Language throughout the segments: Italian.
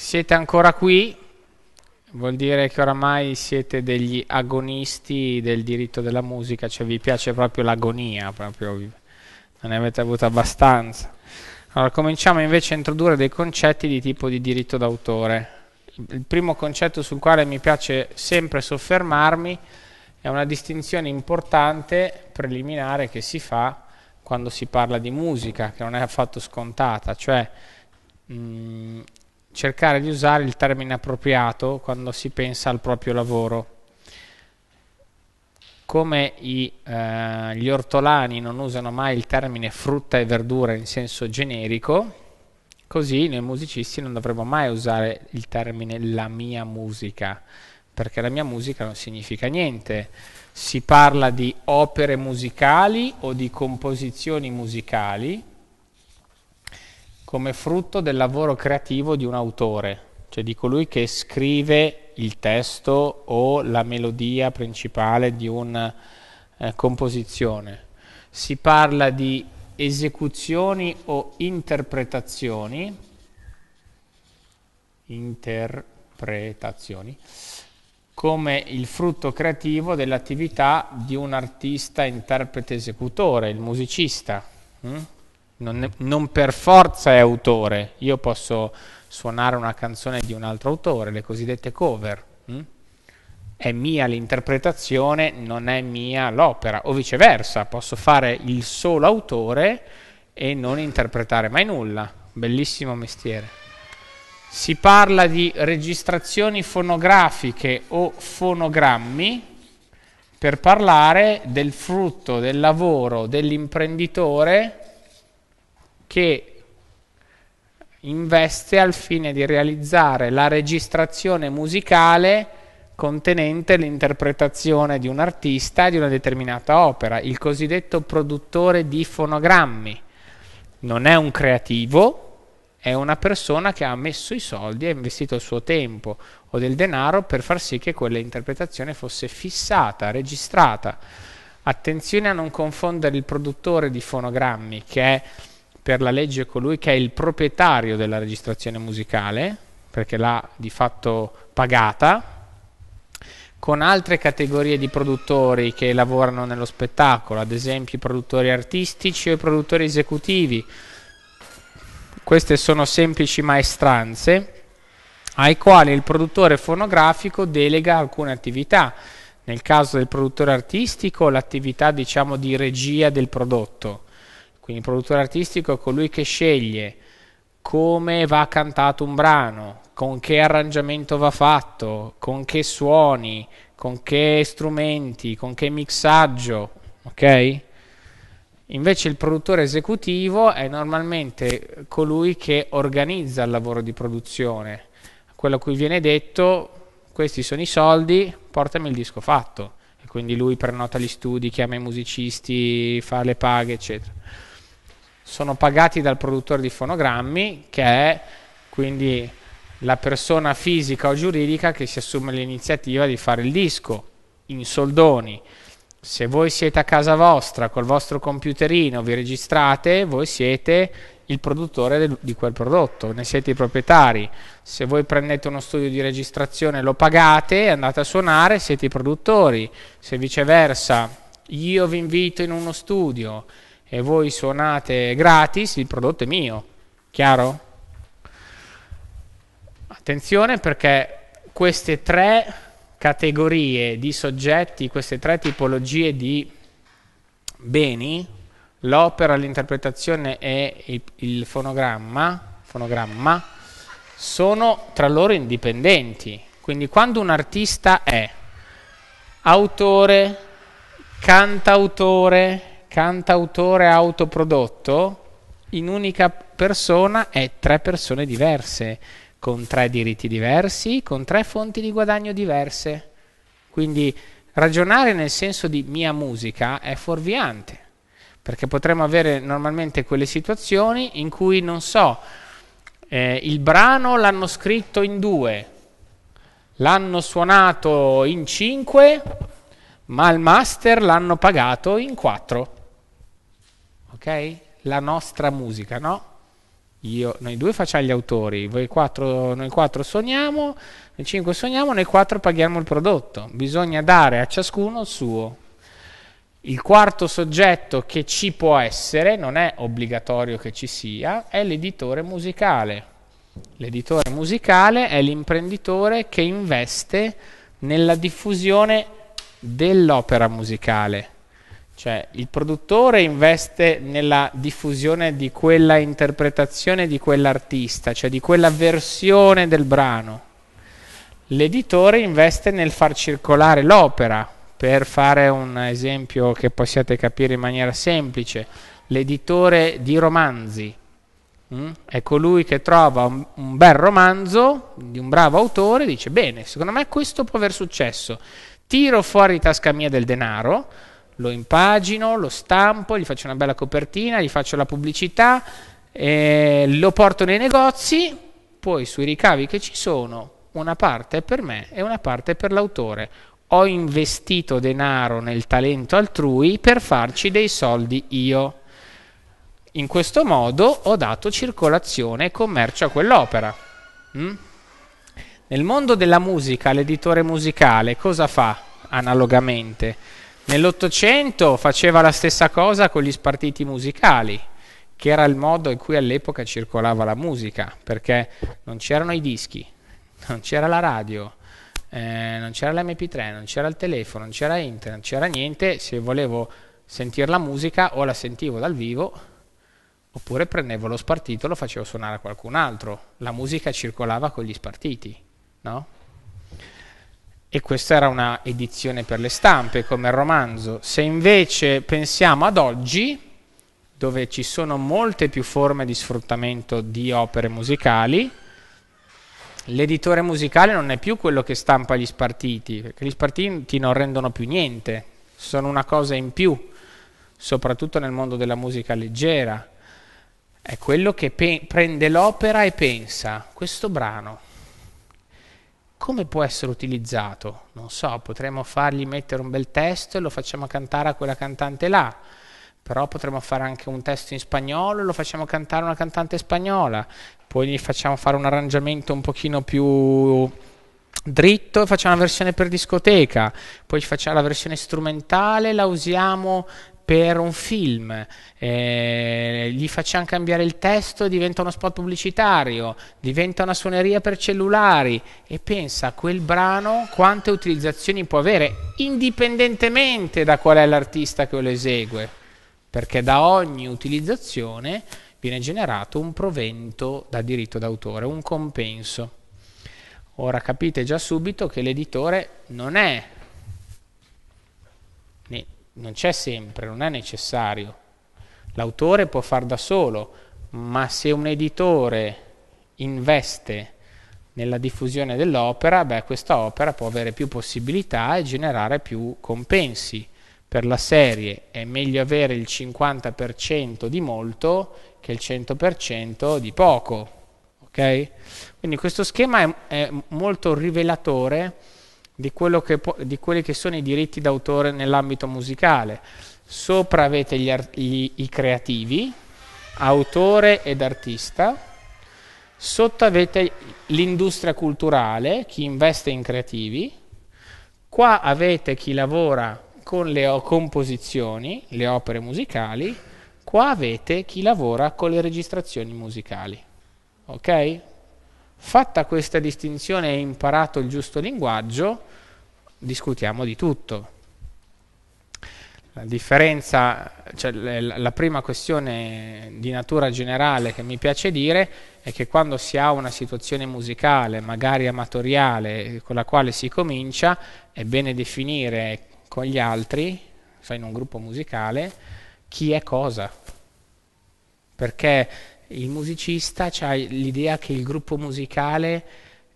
Siete ancora qui? Vuol dire che oramai siete degli agonisti del diritto della musica, cioè vi piace proprio l'agonia, proprio non ne avete avuto abbastanza. Allora, cominciamo invece a introdurre dei concetti di tipo di diritto d'autore. Il primo concetto sul quale mi piace sempre soffermarmi è una distinzione importante preliminare che si fa quando si parla di musica, che non è affatto scontata, cioè mh, cercare di usare il termine appropriato quando si pensa al proprio lavoro. Come i, eh, gli ortolani non usano mai il termine frutta e verdura in senso generico, così noi musicisti non dovremmo mai usare il termine la mia musica, perché la mia musica non significa niente. Si parla di opere musicali o di composizioni musicali, come frutto del lavoro creativo di un autore, cioè di colui che scrive il testo o la melodia principale di una eh, composizione. Si parla di esecuzioni o interpretazioni, interpretazioni come il frutto creativo dell'attività di un artista interprete esecutore, il musicista. Hm? Non, non, per forza è autore, io posso suonare una canzone di un altro autore, le cosiddette cover. Hm? È mia l'interpretazione, non è mia l'opera, o viceversa, posso fare il solo autore e non interpretare mai nulla. Bellissimo mestiere. Si parla di registrazioni fonografiche o fonogrammi per parlare del frutto del lavoro dell'imprenditore che investe al fine di realizzare la registrazione musicale contenente l'interpretazione di un artista di una determinata opera, il cosiddetto produttore di fonogrammi. Non è un creativo, è una persona che ha messo i soldi, ha investito il suo tempo o del denaro per far sì che quella interpretazione fosse fissata, registrata. Attenzione a non confondere il produttore di fonogrammi, che è per la legge colui che è il proprietario della registrazione musicale, perché l'ha di fatto pagata, con altre categorie di produttori che lavorano nello spettacolo, ad esempio i produttori artistici o i produttori esecutivi. Queste sono semplici maestranze ai quali il produttore fonografico delega alcune attività. Nel caso del produttore artistico l'attività diciamo di regia del prodotto quindi il produttore artistico è colui che sceglie come va cantato un brano, con che arrangiamento va fatto, con che suoni, con che strumenti, con che mixaggio, ok? Invece il produttore esecutivo è normalmente colui che organizza il lavoro di produzione, quello a cui viene detto questi sono i soldi, portami il disco fatto. E quindi lui prenota gli studi, chiama i musicisti, fa le paghe, eccetera sono pagati dal produttore di fonogrammi, che è quindi la persona fisica o giuridica che si assume l'iniziativa di fare il disco in soldoni. Se voi siete a casa vostra col vostro computerino, vi registrate, voi siete il produttore del, di quel prodotto, ne siete i proprietari. Se voi prendete uno studio di registrazione, lo pagate, andate a suonare, siete i produttori. Se viceversa, io vi invito in uno studio e voi suonate gratis, il prodotto è mio. Chiaro? Attenzione perché queste tre categorie di soggetti, queste tre tipologie di beni, l'opera, l'interpretazione e il, il fonogramma, fonogramma, sono tra loro indipendenti. Quindi quando un artista è autore, cantautore, cantautore autoprodotto in unica persona è tre persone diverse, con tre diritti diversi, con tre fonti di guadagno diverse. Quindi ragionare nel senso di mia musica è fuorviante, perché potremmo avere normalmente quelle situazioni in cui, non so, eh, il brano l'hanno scritto in due, l'hanno suonato in cinque, ma il master l'hanno pagato in quattro ok? La nostra musica, no? io, noi due facciamo gli autori, voi quattro, noi quattro sogniamo, noi cinque sogniamo, noi quattro paghiamo il prodotto. Bisogna dare a ciascuno il suo. Il quarto soggetto che ci può essere, non è obbligatorio che ci sia, è l'editore musicale. L'editore musicale è l'imprenditore che investe nella diffusione dell'opera musicale cioè il produttore investe nella diffusione di quella interpretazione di quell'artista, cioè di quella versione del brano. L'editore investe nel far circolare l'opera. Per fare un esempio che possiate capire in maniera semplice, l'editore di romanzi? Mm, è colui che trova un, un bel romanzo di un bravo autore e dice bene, secondo me questo può aver successo. Tiro fuori tasca mia del denaro, lo impagino, lo stampo, gli faccio una bella copertina, gli faccio la pubblicità, eh, lo porto nei negozi, poi sui ricavi che ci sono una parte è per me e una parte è per l'autore. Ho investito denaro nel talento altrui per farci dei soldi io. In questo modo ho dato circolazione e commercio a quell'opera. Mm? Nel mondo della musica, l'editore musicale cosa fa analogamente? Nell'Ottocento faceva la stessa cosa con gli spartiti musicali, che era il modo in cui all'epoca circolava la musica, perché non c'erano i dischi, non c'era la radio, eh, non c'era l'MP3, non c'era il telefono, non c'era internet, non c'era niente, se volevo sentire la musica o la sentivo dal vivo oppure prendevo lo spartito e lo facevo suonare a qualcun altro. La musica circolava con gli spartiti, no? E questa era una edizione per le stampe come il romanzo. Se invece pensiamo ad oggi, dove ci sono molte più forme di sfruttamento di opere musicali, l'editore musicale non è più quello che stampa gli spartiti, perché gli spartiti non rendono più niente, sono una cosa in più, soprattutto nel mondo della musica leggera. È quello che pe- prende l'opera e pensa, questo brano come può essere utilizzato? Non so, potremmo fargli mettere un bel testo e lo facciamo cantare a quella cantante là, però potremmo fare anche un testo in spagnolo e lo facciamo cantare a una cantante spagnola, poi gli facciamo fare un arrangiamento un pochino più dritto e facciamo una versione per discoteca, poi facciamo la versione strumentale, la usiamo per un film, eh, gli facciamo cambiare il testo, diventa uno spot pubblicitario, diventa una suoneria per cellulari e pensa a quel brano quante utilizzazioni può avere, indipendentemente da qual è l'artista che lo esegue, perché da ogni utilizzazione viene generato un provento da diritto d'autore, un compenso. Ora capite già subito che l'editore non è non c'è sempre, non è necessario. L'autore può far da solo, ma se un editore investe nella diffusione dell'opera, beh, questa opera può avere più possibilità e generare più compensi. Per la serie è meglio avere il 50% di molto che il 100% di poco. Okay? Quindi questo schema è, è molto rivelatore di, che, di quelli che sono i diritti d'autore nell'ambito musicale. Sopra avete gli, i creativi, autore ed artista, sotto avete l'industria culturale, chi investe in creativi, qua avete chi lavora con le composizioni, le opere musicali, qua avete chi lavora con le registrazioni musicali. Ok? Fatta questa distinzione e imparato il giusto linguaggio, discutiamo di tutto. La differenza, cioè la prima questione di natura generale che mi piace dire è che quando si ha una situazione musicale, magari amatoriale, con la quale si comincia, è bene definire con gli altri, in un gruppo musicale, chi è cosa. Perché il musicista ha l'idea che il gruppo musicale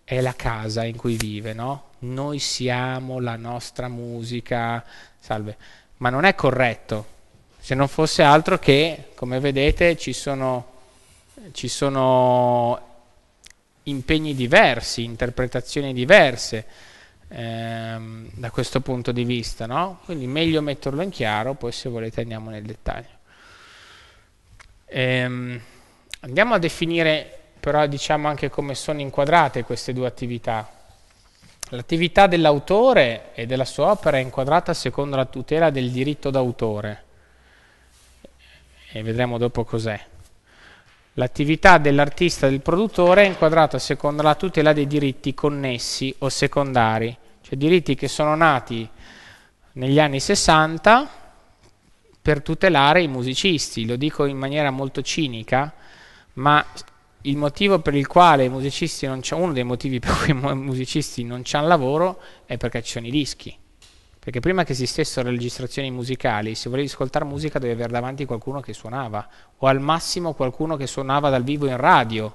è la casa in cui vive, no? Noi siamo la nostra musica, salve, ma non è corretto, se non fosse altro che, come vedete, ci sono, ci sono impegni diversi, interpretazioni diverse ehm, da questo punto di vista, no? Quindi meglio metterlo in chiaro, poi se volete andiamo nel dettaglio. Ehm, Andiamo a definire però diciamo anche come sono inquadrate queste due attività. L'attività dell'autore e della sua opera è inquadrata secondo la tutela del diritto d'autore e vedremo dopo cos'è. L'attività dell'artista e del produttore è inquadrata secondo la tutela dei diritti connessi o secondari, cioè diritti che sono nati negli anni 60 per tutelare i musicisti. Lo dico in maniera molto cinica, ma il motivo per il quale uno dei motivi per cui i musicisti non c'hanno lavoro è perché ci sono i dischi. Perché prima che esistessero le registrazioni musicali, se volevi ascoltare musica dovevi avere davanti qualcuno che suonava, o al massimo qualcuno che suonava dal vivo in radio.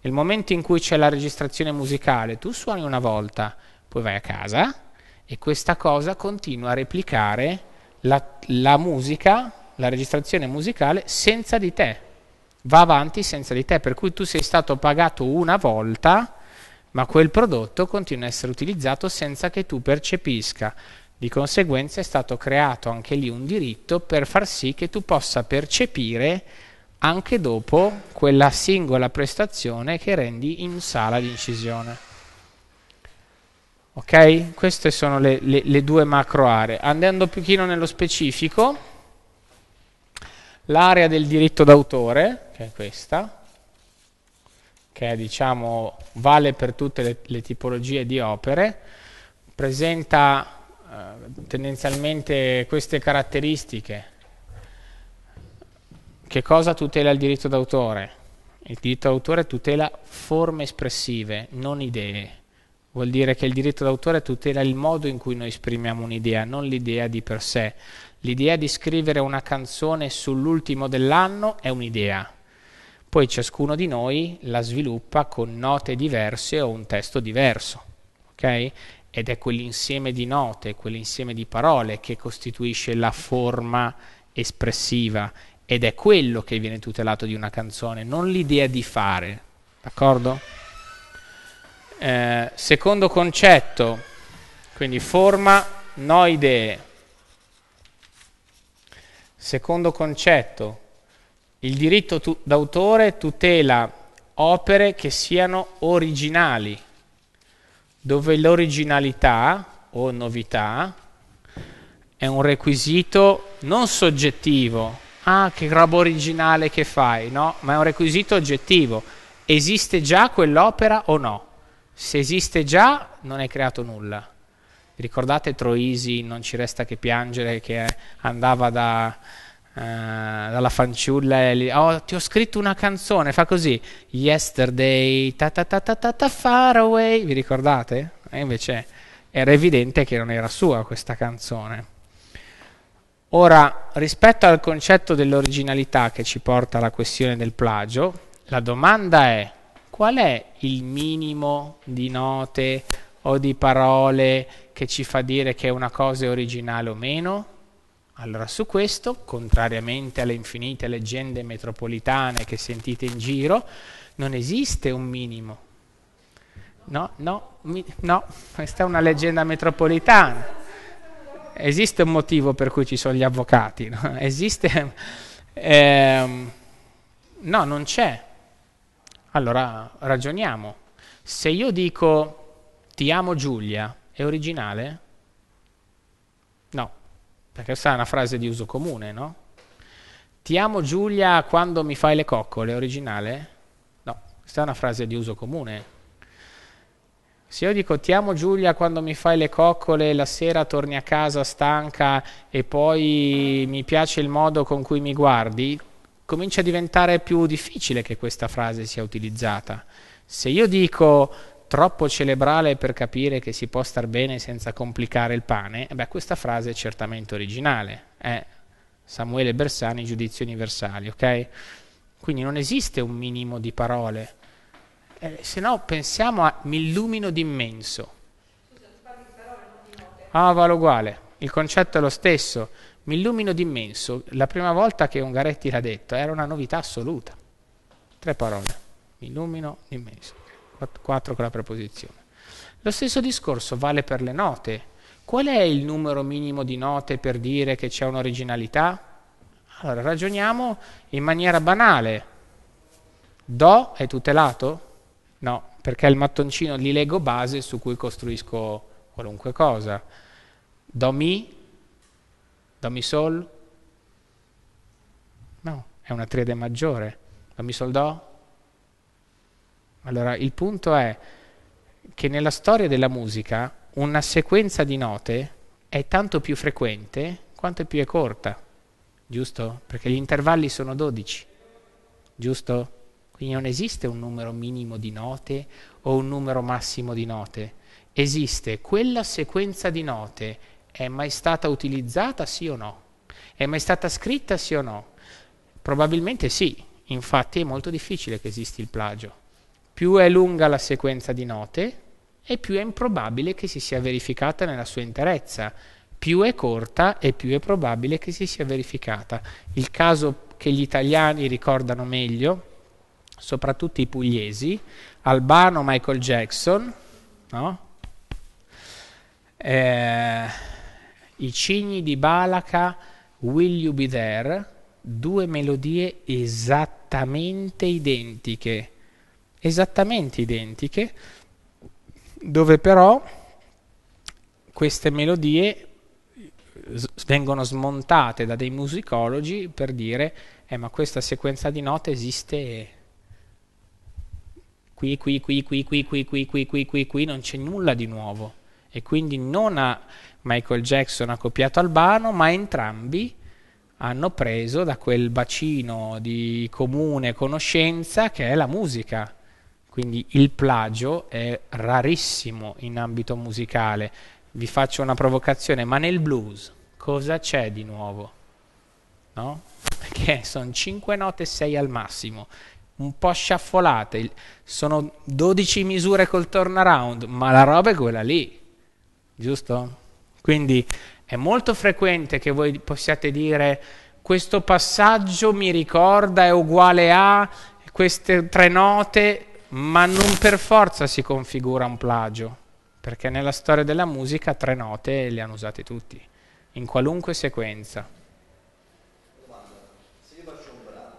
Nel momento in cui c'è la registrazione musicale, tu suoni una volta, poi vai a casa e questa cosa continua a replicare la, la musica, la registrazione musicale senza di te. Va avanti senza di te, per cui tu sei stato pagato una volta, ma quel prodotto continua a essere utilizzato senza che tu percepisca di conseguenza è stato creato anche lì un diritto per far sì che tu possa percepire anche dopo quella singola prestazione che rendi in sala di incisione. Ok? Queste sono le, le, le due macro aree. Andando un pochino nello specifico, l'area del diritto d'autore, che è questa, che diciamo, vale per tutte le, le tipologie di opere, presenta eh, tendenzialmente queste caratteristiche. Che cosa tutela il diritto d'autore? Il diritto d'autore tutela forme espressive, non idee. Vuol dire che il diritto d'autore tutela il modo in cui noi esprimiamo un'idea, non l'idea di per sé. L'idea di scrivere una canzone sull'ultimo dell'anno è un'idea. Poi ciascuno di noi la sviluppa con note diverse o un testo diverso. Okay? ed è quell'insieme di note, quell'insieme di parole che costituisce la forma espressiva ed è quello che viene tutelato di una canzone, non l'idea di fare, d'accordo? Eh, secondo concetto, quindi forma, no idee. Secondo concetto, il diritto tu- d'autore tutela opere che siano originali dove l'originalità o novità è un requisito non soggettivo, ah che roba originale che fai, no, ma è un requisito oggettivo. Esiste già quell'opera o no? Se esiste già non è creato nulla. Ricordate Troisi, non ci resta che piangere, che andava da, dalla fanciulla e oh, ti ho scritto una canzone, fa così Yesterday, ta ta ta ta ta, ta far away, vi ricordate? E invece era evidente che non era sua questa canzone. Ora, rispetto al concetto dell'originalità che ci porta alla questione del plagio, la domanda è qual è il minimo di note o di parole che ci fa dire che una cosa è originale o meno? Allora, su questo, contrariamente alle infinite leggende metropolitane che sentite in giro, non esiste un minimo. No, no, mi, no, questa è una leggenda metropolitana. Esiste un motivo per cui ci sono gli avvocati, no? Esiste... Ehm, no, non c'è. Allora, ragioniamo. Se io dico ti amo Giulia, è originale? Perché questa è una frase di uso comune, no? Ti amo Giulia quando mi fai le coccole, originale? No, questa è una frase di uso comune. Se io dico ti amo Giulia quando mi fai le coccole, la sera torni a casa stanca e poi mi piace il modo con cui mi guardi, comincia a diventare più difficile che questa frase sia utilizzata. Se io dico troppo cerebrale per capire che si può star bene senza complicare il pane, beh, questa frase è certamente originale, è Samuele Bersani, Giudizio Universali, ok? Quindi non esiste un minimo di parole, eh, se no pensiamo a mi illumino d'immenso. Ah, vale uguale, il concetto è lo stesso, mi illumino d'immenso, la prima volta che Ungaretti l'ha detto era una novità assoluta, tre parole, mi illumino d'immenso. 4 con la preposizione. Lo stesso discorso vale per le note. Qual è il numero minimo di note per dire che c'è un'originalità? Allora ragioniamo in maniera banale. Do è tutelato? No, perché il mattoncino di Lego base su cui costruisco qualunque cosa. Do Mi? Do Mi Sol? No, è una triade maggiore. Do Mi Sol Do? Allora, il punto è che nella storia della musica una sequenza di note è tanto più frequente quanto più è corta, giusto? Perché gli intervalli sono 12, giusto? Quindi non esiste un numero minimo di note o un numero massimo di note. Esiste quella sequenza di note. È mai stata utilizzata sì o no? È mai stata scritta sì o no? Probabilmente sì, infatti è molto difficile che esisti il plagio. Più è lunga la sequenza di note e più è improbabile che si sia verificata nella sua interezza. Più è corta e più è probabile che si sia verificata. Il caso che gli italiani ricordano meglio, soprattutto i pugliesi, Albano Michael Jackson, no? eh, i cigni di Balaca, Will You Be There, due melodie esattamente identiche esattamente identiche, dove però queste melodie vengono smontate da dei musicologi per dire eh, ma questa sequenza di note esiste qui, qui, qui, qui, qui, qui, qui, qui, qui, qui, qui, non c'è nulla di nuovo. E quindi non ha Michael Jackson ha copiato Albano, ma entrambi hanno preso da quel bacino di comune conoscenza che è la musica. Quindi il plagio è rarissimo in ambito musicale. Vi faccio una provocazione, ma nel blues cosa c'è di nuovo? No? Perché sono 5 note e 6 al massimo, un po' sciaffolate, sono 12 misure col turnaround, ma la roba è quella lì, giusto? Quindi è molto frequente che voi possiate dire questo passaggio mi ricorda, è uguale a queste tre note, ma non per forza si configura un plagio, perché nella storia della musica tre note le hanno usate tutti, in qualunque sequenza. Se io faccio un brano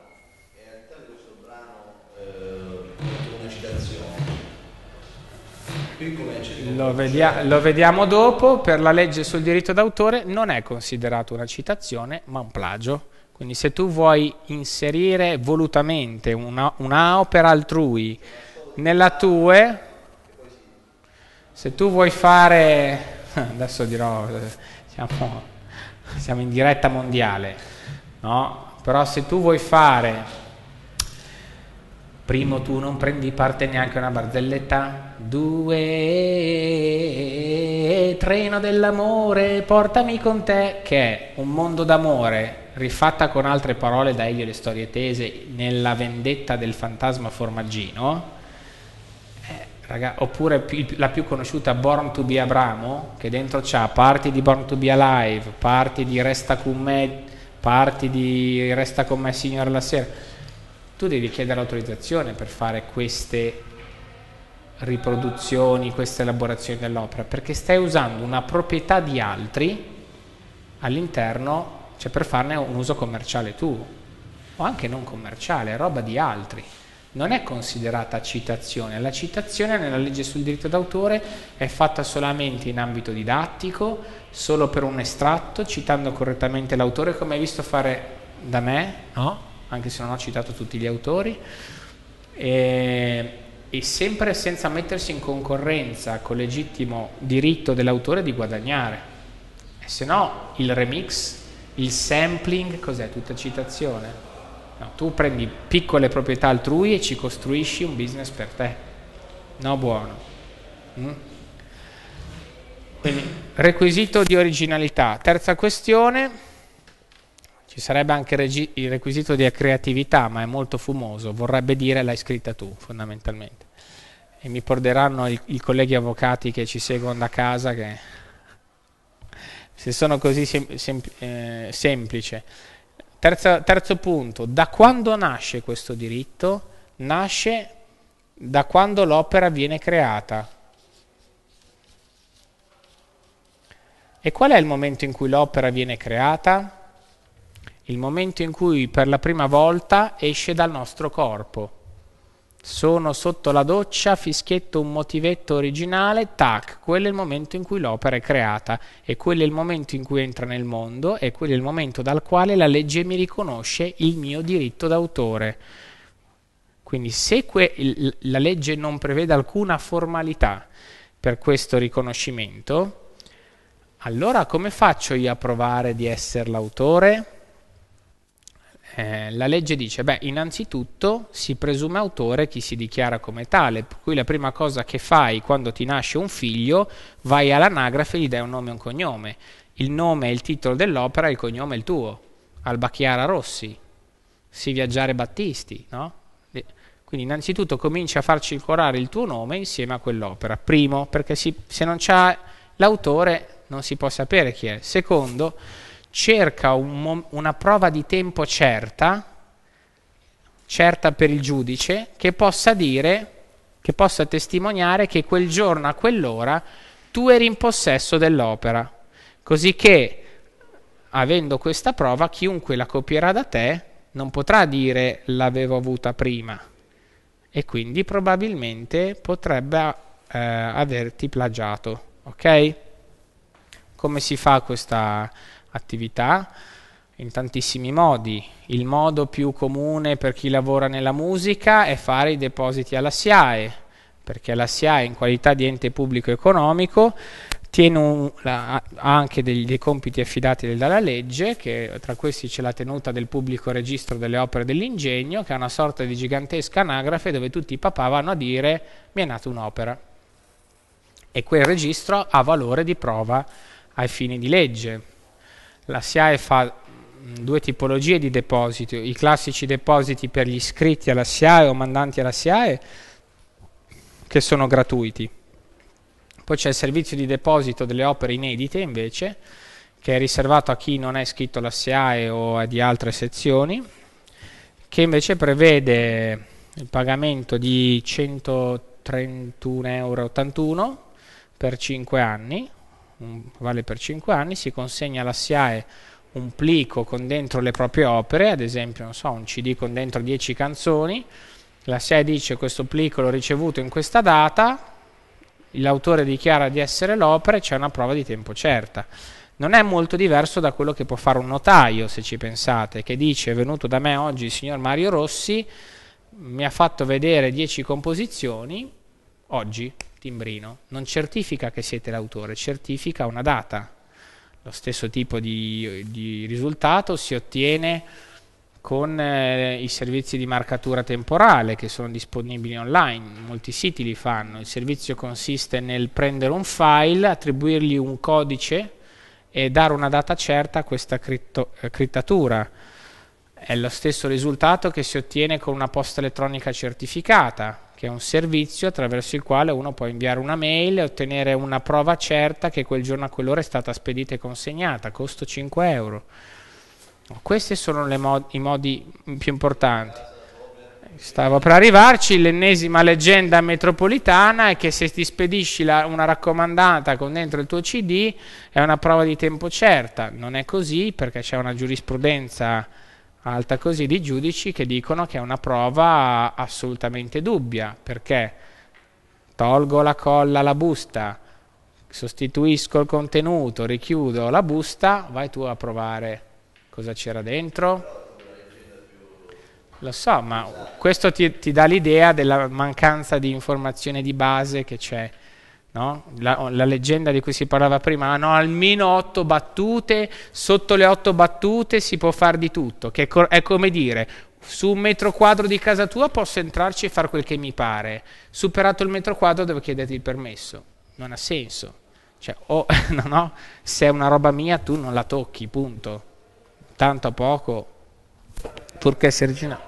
e all'interno di questo brano eh, una citazione, lo, vedia- lo vediamo dopo, per la legge sul diritto d'autore non è considerato una citazione, ma un plagio. Quindi se tu vuoi inserire volutamente una, un'opera altrui nella tua, se tu vuoi fare, adesso dirò, siamo, siamo in diretta mondiale, no? però se tu vuoi fare, primo tu non prendi parte neanche a una barzelletta, due, treno dell'amore, portami con te, che è un mondo d'amore rifatta con altre parole da Elio le storie tese nella vendetta del fantasma formaggino, eh, raga, oppure la più conosciuta Born to be Abramo, che dentro c'ha parti di Born to be Alive, parti di Resta con me, parti di Resta con me signora la sera. Tu devi chiedere l'autorizzazione per fare queste riproduzioni, queste elaborazioni dell'opera, perché stai usando una proprietà di altri all'interno cioè per farne un uso commerciale tu, o anche non commerciale, è roba di altri. Non è considerata citazione, la citazione nella legge sul diritto d'autore è fatta solamente in ambito didattico, solo per un estratto, citando correttamente l'autore, come hai visto fare da me, no? Anche se non ho citato tutti gli autori, e, e sempre senza mettersi in concorrenza con legittimo diritto dell'autore di guadagnare. E se no il remix il sampling cos'è? Tutta citazione? No, tu prendi piccole proprietà altrui e ci costruisci un business per te. No, buono. Mm? Quindi, requisito di originalità. Terza questione, ci sarebbe anche il requisito di creatività, ma è molto fumoso, vorrebbe dire l'hai scritta tu, fondamentalmente. E mi porteranno i, colleghi avvocati che ci seguono da casa che se sono così sem- sem- eh, semplice. Terzo, terzo punto, da quando nasce questo diritto? Nasce da quando l'opera viene creata. E qual è il momento in cui l'opera viene creata? Il momento in cui per la prima volta esce dal nostro corpo. sono sotto la doccia, fischietto un motivetto originale, tac, quello è il momento in cui l'opera è creata e quello è il momento in cui entra nel mondo e quello è il momento dal quale la legge mi riconosce il mio diritto d'autore. Quindi se la legge non prevede alcuna formalità per questo riconoscimento, allora come faccio io a provare di essere l'autore? Eh, la legge dice, beh, innanzitutto si presume autore chi si dichiara come tale, per cui la prima cosa che fai quando ti nasce un figlio, vai all'anagrafe e gli dai un nome e un cognome. Il nome è il titolo dell'opera, il cognome è il tuo. Alba Chiara Rossi, Si Viaggiare Battisti, no? Quindi innanzitutto cominci a far circolare il tuo nome insieme a quell'opera. Primo, perché si, se non c'è l'autore non si può sapere chi è. Secondo, cerca un, una prova di tempo certa, certa per il giudice, che possa dire, che possa testimoniare che quel giorno a quell'ora tu eri in possesso dell'opera, così che avendo questa prova chiunque la copierà da te non potrà dire l'avevo avuta prima e quindi probabilmente potrebbe eh, averti plagiato, ok? Come si fa questa attività in tantissimi modi. Il modo più comune per chi lavora nella musica è fare i depositi alla SIAE, perché la SIAE in qualità di ente pubblico economico un, la, ha anche dei, dei, compiti affidati dalla legge, che tra questi c'è la tenuta del pubblico registro delle opere dell'ingegno, che è una sorta di gigantesca anagrafe dove tutti i papà vanno a dire mi è nata un'opera. E quel registro ha valore di prova ai fini di legge la SIAE fa due tipologie di depositi, i classici depositi per gli iscritti alla SIAE o mandanti alla SIAE che sono gratuiti. Poi c'è il servizio di deposito delle opere inedite invece, che è riservato a chi non è iscritto alla SIAE o di altre sezioni, che invece prevede il pagamento di 131,81 euro per 5 anni vale per 5 anni, si consegna alla SIAE un plico con dentro le proprie opere, ad esempio so, un CD con dentro 10 canzoni, la SIAE dice questo plico l'ho ricevuto in questa data, l'autore dichiara di essere l'opera e c'è una prova di tempo certa. Non è molto diverso da quello che può fare un notaio, se ci pensate, che dice è venuto da me oggi il signor Mario Rossi, mi ha fatto vedere 10 composizioni, oggi, timbrino, non certifica che siete l'autore, certifica una data. Lo stesso tipo di, di risultato si ottiene con eh, i servizi di marcatura temporale che sono disponibili online, molti siti li fanno. Il servizio consiste nel prendere un file, attribuirgli un codice e dare una data certa a questa cripto, eh, crittatura. È lo stesso risultato che si ottiene con una posta elettronica certificata che è un servizio attraverso il quale uno può inviare una mail e ottenere una prova certa che quel giorno a quell'ora è stata spedita e consegnata, costo 5 euro. Questi sono mod i modi più importanti. Stavo per arrivarci, l'ennesima leggenda metropolitana è che se ti spedisci la, una raccomandata con dentro il tuo CD è una prova di tempo certa. Non è così perché c'è una giurisprudenza alta così di giudici che dicono che è una prova assolutamente dubbia, perché tolgo la colla alla busta, sostituisco il contenuto, richiudo la busta, vai tu a provare cosa c'era dentro. Lo so, ma questo ti, ti dà l'idea della mancanza di informazione di base che c'è No? La, la, leggenda di cui si parlava prima, hanno almeno otto battute, sotto le otto battute si può fare di tutto, che è come dire, su un metro quadro di casa tua posso entrarci e fare quel che mi pare, superato il metro quadro devo chiederti il permesso, non ha senso, cioè, o, no, no, se è una roba mia tu non la tocchi, punto, tanto a poco, purché sia originale.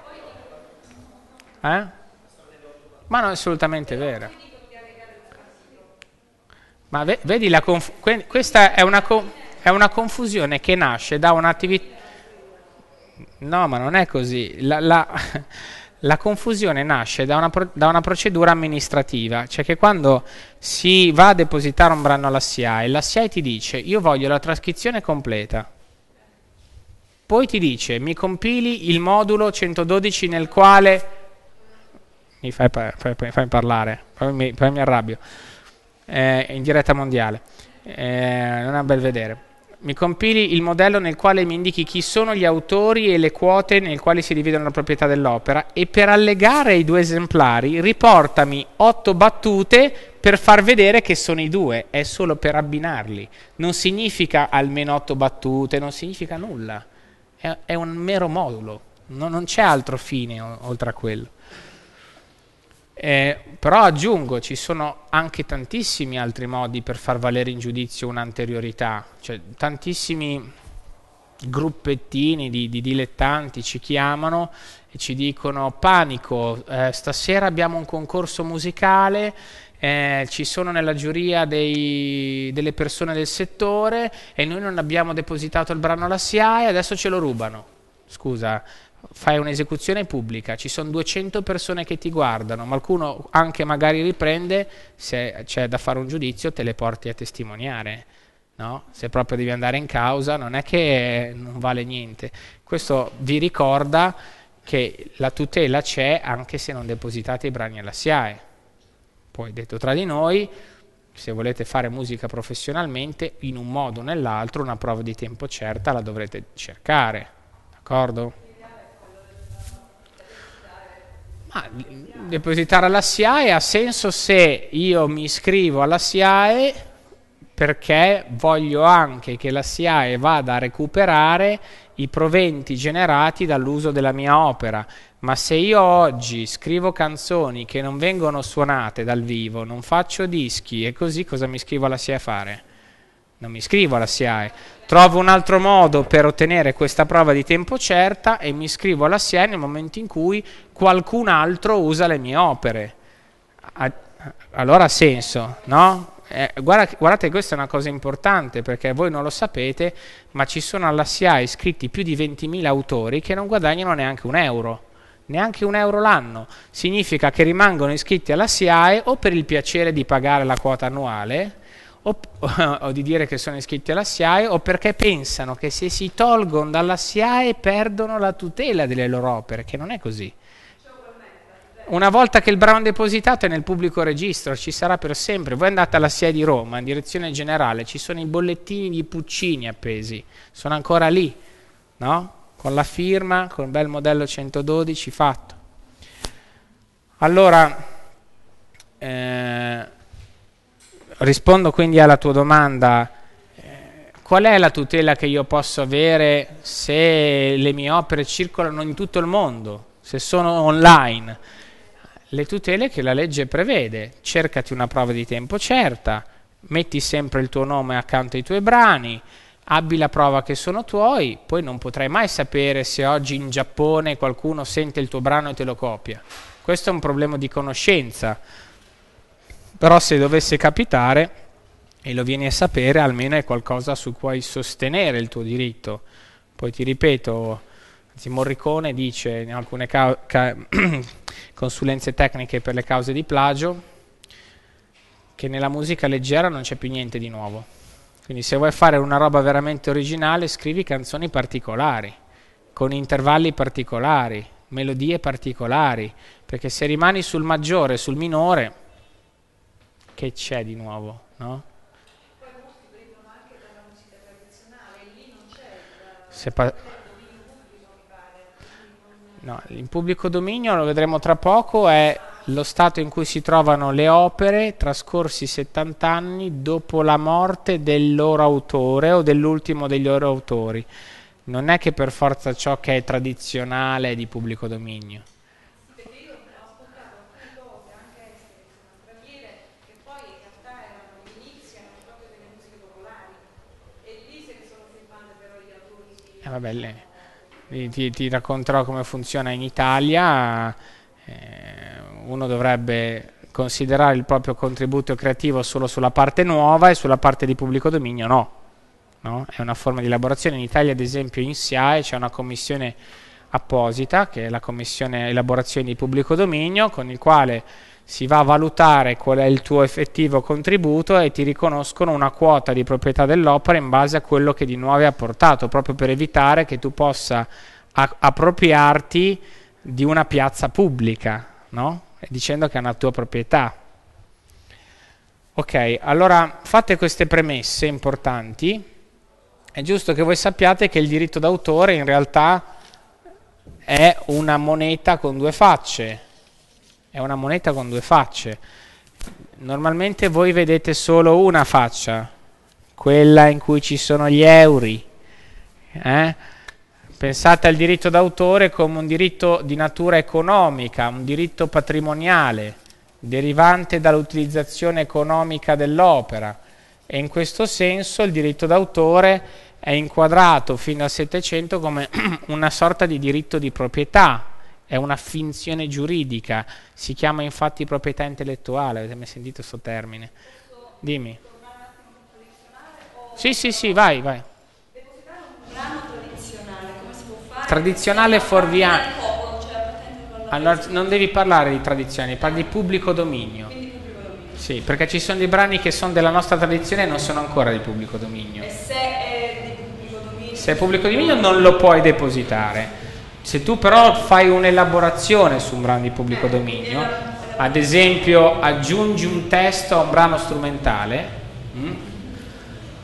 Eh? Ma non è assolutamente vero. Ma vedi, la conf- questa è una, è una, confusione che nasce da un'attività... No, ma non è così. La, la, la confusione nasce da una, pro- da una, procedura amministrativa, cioè che quando si va a depositare un brano alla SIAE, la SIAE ti dice io voglio la trascrizione completa. Poi ti dice mi compili il modulo 112 nel quale mi fai, fai, fai parlare, poi mi, poi mi arrabbio, eh, in diretta mondiale, eh, non è un bel vedere. Mi compili il modello nel quale mi indichi chi sono gli autori e le quote nel quali si dividono la proprietà dell'opera e per allegare i due esemplari riportami otto battute per far vedere che sono i due, è solo per abbinarli. Non significa almeno otto battute, non significa nulla, è, è un mero modulo, no, non c'è altro fine oltre a quello. Eh, però aggiungo, ci sono anche tantissimi altri modi per far valere in giudizio un'anteriorità, cioè tantissimi gruppettini di, di, dilettanti ci chiamano e ci dicono panico, eh, stasera abbiamo un concorso musicale, eh, ci sono nella giuria dei, delle persone del settore e noi non abbiamo depositato il brano alla SIAE, adesso ce lo rubano. Scusa, fai un'esecuzione pubblica, ci sono 200 persone che ti guardano, qualcuno anche magari riprende, se c'è da fare un giudizio te le porti a testimoniare, no? se proprio devi andare in causa non è che non vale niente, questo vi ricorda che la tutela c'è anche se non depositate i brani alla SIAE, poi detto tra di noi, se volete fare musica professionalmente, in un modo o nell'altro una prova di tempo certa la dovrete cercare, d'accordo? Ma depositare alla SIAE ha senso se io mi iscrivo alla SIAE perché voglio anche che la SIAE vada a recuperare i proventi generati dall'uso della mia opera. Ma se io oggi scrivo canzoni che non vengono suonate dal vivo, non faccio dischi e così cosa mi iscrivo alla SIAE a fare? Non mi iscrivo alla SIAE trovo un altro modo per ottenere questa prova di tempo certa e mi iscrivo alla SIAE nel momento in cui qualcun altro usa le mie opere. Allora ha senso, no? Eh, guarda, guardate questa è una cosa importante perché voi non lo sapete, ma ci sono alla SIAE iscritti più di 20.000 autori che non guadagnano neanche un euro neanche un euro l'anno. Significa che rimangono iscritti alla SIAE o per il piacere di pagare la quota annuale, o, o, di dire che sono iscritti alla SIAE o perché pensano che se si tolgono dalla SIAE perdono la tutela delle loro opere, che non è così. Una volta che il brano depositato è nel pubblico registro, ci sarà per sempre. Voi andate alla SIAE di Roma, in direzione generale, ci sono i bollettini di Puccini appesi, sono ancora lì, no? Con la firma, con il bel modello 112 fatto. Allora, eh, rispondo quindi alla tua domanda. Eh, qual è la tutela che io posso avere se le mie opere circolano in tutto il mondo, se sono online? Le tutele che la legge prevede. Cercati una prova di tempo certa, metti sempre il tuo nome accanto ai tuoi brani, abbi la prova che sono tuoi, poi non potrai mai sapere se oggi in Giappone qualcuno sente il tuo brano e te lo copia. Questo è un problema di conoscenza però se dovesse capitare e lo vieni a sapere almeno è qualcosa su cui sostenere il tuo diritto. Poi ti ripeto Morricone dice in alcune consulenze tecniche per le cause di plagio che nella musica leggera non c'è più niente di nuovo. Quindi se vuoi fare una roba veramente originale scrivi canzoni particolari con intervalli particolari melodie particolari perché se rimani sul maggiore sul minore che c'è di nuovo, no? Il pa- No, in pubblico dominio, lo vedremo tra poco, è lo stato in cui si trovano le opere trascorsi 70 anni dopo la morte del loro autore o dell'ultimo degli loro autori. Non è che per forza ciò che è tradizionale è di pubblico dominio. Eh, vabbè, ti, ti, racconterò come funziona in Italia. Eh, uno dovrebbe considerare il proprio contributo creativo solo sulla parte nuova e sulla parte di pubblico dominio no. no? È una forma di elaborazione. In Italia, ad esempio, in SIAE c'è una commissione apposita, che è la commissione elaborazione di pubblico dominio, con il quale si va a valutare qual è il tuo effettivo contributo e ti riconoscono una quota di proprietà dell'opera in base a quello che di nuovo hai apportato, proprio per evitare che tu possa appropriarti di una piazza pubblica, no? dicendo che è una tua proprietà. Ok, allora fate queste premesse importanti. È giusto che voi sappiate che il diritto d'autore in realtà è una moneta con due facce. È una moneta con due facce. Normalmente voi vedete solo una faccia, quella in cui ci sono gli euro. Eh? Pensate al diritto d'autore come un diritto di natura economica, un diritto patrimoniale, derivante dall'utilizzazione economica dell'opera e in questo senso il diritto d'autore è inquadrato fino al Settecento come una sorta di diritto di proprietà, è una finzione giuridica, si chiama infatti proprietà intellettuale, avete mai sentito questo termine? Dimmi. Sì, sì, sì, vai, vai. tradizionale fuorviano. Allora, non devi parlare di tradizioni, parli di pubblico dominio. Sì, perché ci sono dei brani che sono della nostra tradizione e non sono ancora di pubblico dominio. E se è di pubblico dominio? Se è pubblico dominio non lo puoi depositare. Se tu però fai un'elaborazione su un brano di pubblico eh, dominio, ad esempio aggiungi un testo a un brano strumentale, mh? Mm,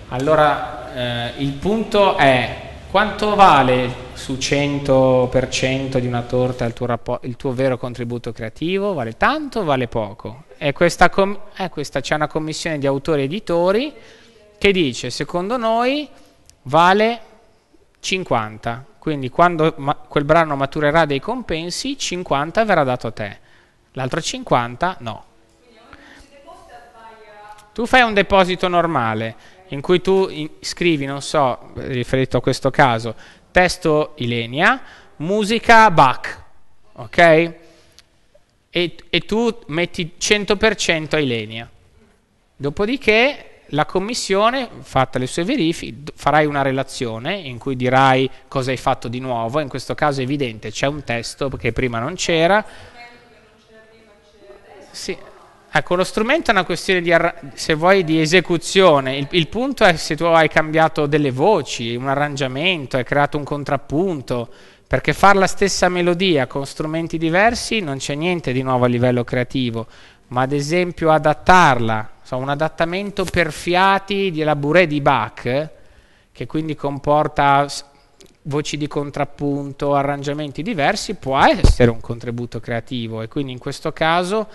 allora eh, il punto è quanto vale su 100% di una torta il tuo, il tuo, vero contributo creativo? Vale tanto o vale poco? E questa, eh, questa c'è una commissione di autori e editori che dice, secondo noi vale 50, quindi quando quel brano maturerà dei compensi, 50 verrà dato a te, l'altro 50 no. Tu fai un deposito normale in cui tu scrivi, non so, riferito a questo caso, testo Ilenia, musica Bach, ok? E, e tu metti 100% a Ilenia. Dopodiché la commissione, fatta le sue verifiche, farai una relazione in cui dirai cosa hai fatto di nuovo, in questo caso è evidente, c'è un testo che prima non c'era. Sì, Ecco, lo strumento è una questione di, se vuoi, di esecuzione. Il, il, punto è se tu hai cambiato delle voci, un arrangiamento, hai creato un contrappunto, perché fare la stessa melodia con strumenti diversi non c'è niente di nuovo a livello creativo, ma ad esempio adattarla, so, un adattamento per fiati della Bourrée di Bach, che quindi comporta voci di contrappunto, arrangiamenti diversi, può essere un contributo creativo e quindi in questo caso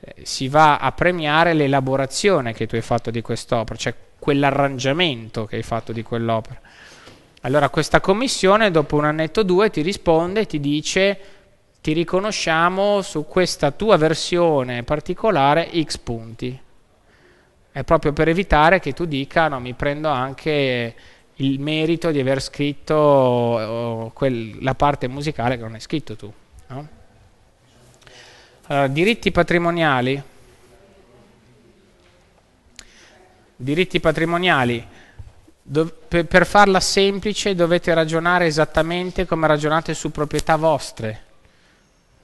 eh, si va a premiare l'elaborazione che tu hai fatto di quest'opera, cioè quell'arrangiamento che hai fatto di quell'opera. Allora questa commissione dopo un annetto o due ti risponde e ti dice ti riconosciamo su questa tua versione particolare X punti. È proprio per evitare che tu dica no, mi prendo anche il merito di aver scritto oh, quel, la parte musicale che non hai scritto tu. No? Allora, diritti patrimoniali. Diritti patrimoniali. Do, per, per, farla semplice dovete ragionare esattamente come ragionate su proprietà vostre.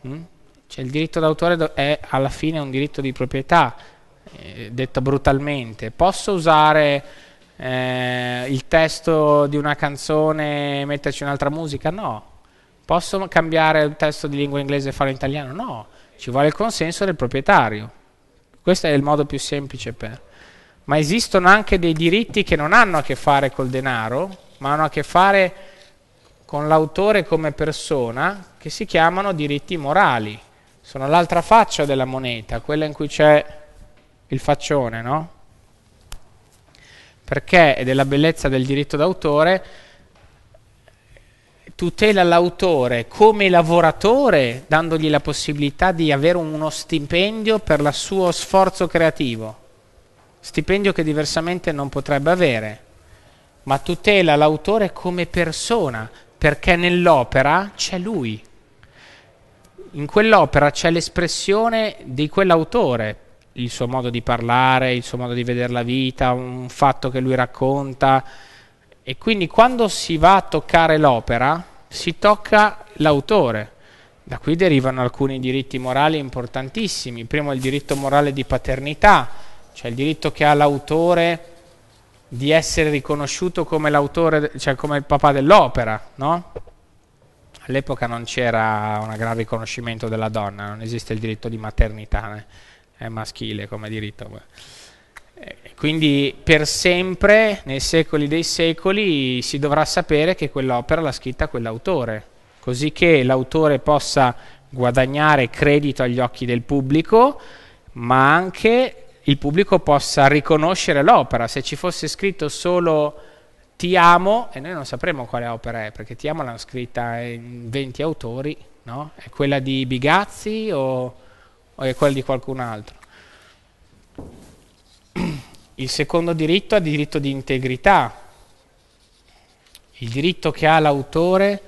Mm? Cioè, il diritto d'autore è alla fine un diritto di proprietà, eh, detto brutalmente. Posso usare eh, il testo di una canzone e metterci un'altra musica? No. Posso cambiare il testo di lingua inglese e farlo in italiano? No ci vuole il consenso del proprietario. Questo è il modo più semplice per. Ma esistono anche dei diritti che non hanno a che fare col denaro, ma hanno a che fare con l'autore come persona, che si chiamano diritti morali. Sono l'altra faccia della moneta, quella in cui c'è il faccione, no? Perché, è la bellezza del diritto d'autore, tutela l'autore come lavoratore, dandogli la possibilità di avere uno stipendio per il suo sforzo creativo, stipendio che diversamente non potrebbe avere, ma tutela l'autore come persona, perché nell'opera c'è lui. In quell'opera c'è l'espressione di quell'autore, il suo modo di parlare, il suo modo di vedere la vita, un fatto che lui racconta. E quindi quando si va a toccare l'opera, si tocca l'autore. Da qui derivano alcuni diritti morali importantissimi. Primo il diritto morale di paternità, cioè il diritto che ha l'autore di essere riconosciuto come l'autore, cioè come il papà dell'opera, no? all'epoca non c'era un gran riconoscimento della donna, non esiste il diritto di maternità, eh, è maschile come diritto. Eh, quindi per sempre, nei secoli dei secoli, si dovrà sapere che quell'opera l'ha scritta quell'autore, così che l'autore possa guadagnare credito agli occhi del pubblico, ma anche il pubblico possa riconoscere l'opera. Se ci fosse scritto solo Ti amo, e noi non sapremo quale opera è, perché Ti amo l'hanno scritta in 20 autori, no? È quella di Bigazzi o, o è quella di qualcun altro? Il secondo diritto è il diritto di integrità, il diritto che ha l'autore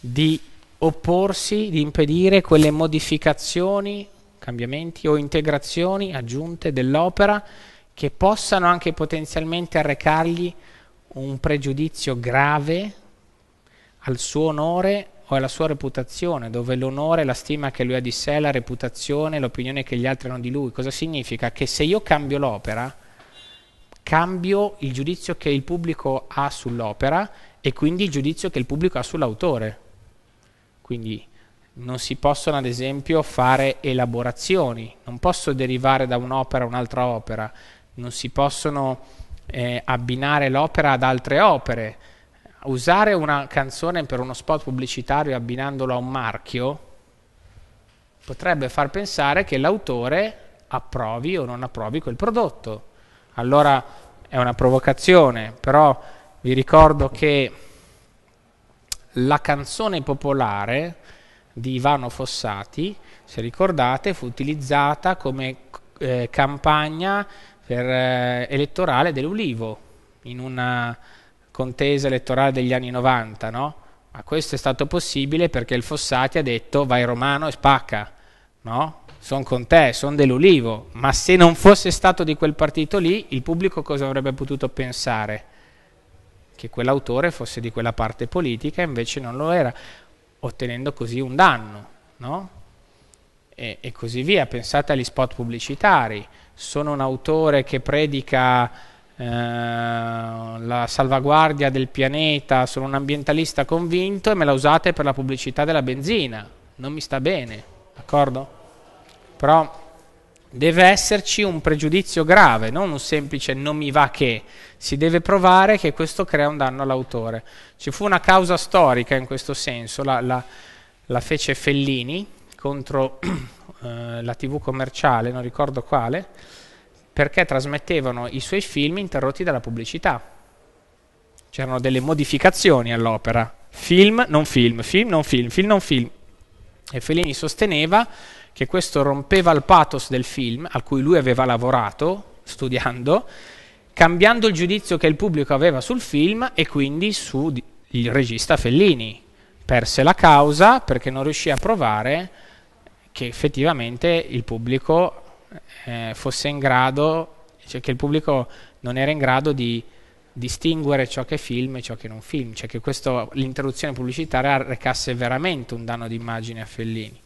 di opporsi, di impedire quelle modificazioni cambiamenti o integrazioni aggiunte dell'opera che possano anche potenzialmente arrecargli un pregiudizio grave al suo onore o alla sua reputazione, dove l'onore, la stima che lui ha di sé, la reputazione, l'opinione che gli altri hanno di lui. Cosa significa? Che se io cambio l'opera, cambio il giudizio che il pubblico ha sull'opera e quindi il giudizio che il pubblico ha sull'autore. Quindi non si possono ad esempio fare elaborazioni, non posso derivare da un'opera un'altra opera, non si possono eh, abbinare l'opera ad altre opere. Usare una canzone per uno spot pubblicitario abbinandolo a un marchio potrebbe far pensare che l'autore approvi o non approvi quel prodotto. Allora è una provocazione, però vi ricordo che la canzone popolare di Ivano Fossati, se ricordate, fu utilizzata come eh, campagna per, eh, elettorale dell'Ulivo in una contesa elettorale degli anni 90, no? Ma questo è stato possibile perché il Fossati ha detto vai romano e spacca, no? Sono con te, sono dell'Ulivo, ma se non fosse stato di quel partito lì, il pubblico cosa avrebbe potuto pensare? Che quell'autore fosse di quella parte politica, invece non lo era ottenendo così un danno, no? e, e, così via. Pensate agli spot pubblicitari. Sono un autore che predica eh, la salvaguardia del pianeta, sono un ambientalista convinto e me la usate per la pubblicità della benzina. Non mi sta bene, d'accordo? Però deve esserci un pregiudizio grave, non un semplice non mi va che, si deve provare che questo crea un danno all'autore. Ci fu una causa storica in questo senso, la, la, la fece Fellini contro eh, la tv commerciale, non ricordo quale, perché trasmettevano i suoi film interrotti dalla pubblicità. C'erano delle modificazioni all'opera, film, non film, film, non film, film, non film. E Fellini sosteneva che questo rompeva il pathos del film a cui lui aveva lavorato studiando, cambiando il giudizio che il pubblico aveva sul film e quindi sul regista Fellini. Perse la causa perché non riuscì a provare che effettivamente il pubblico eh, fosse in grado, cioè che il pubblico non era in grado di distinguere ciò che è film e ciò che non film, cioè che l'interruzione pubblicitaria recasse veramente un danno d'immagine a Fellini.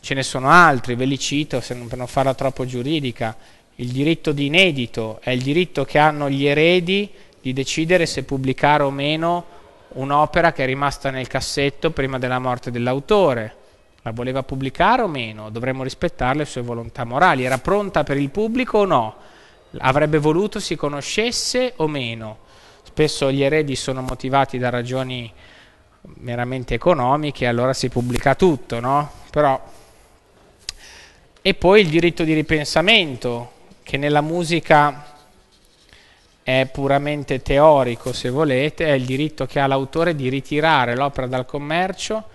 Ce ne sono altri, ve li cito non, per non farla troppo giuridica. Il diritto di inedito è il diritto che hanno gli eredi di decidere se pubblicare o meno un'opera che è rimasta nel cassetto prima della morte dell'autore. La voleva pubblicare o meno? Dovremmo rispettare le sue volontà morali. Era pronta per il pubblico o no? Avrebbe voluto si conoscesse o meno? Spesso gli eredi sono motivati da ragioni meramente economiche, allora si pubblica tutto, no? Però e poi il diritto di ripensamento, che nella musica è puramente teorico, se volete, è il diritto che ha l'autore di ritirare l'opera dal commercio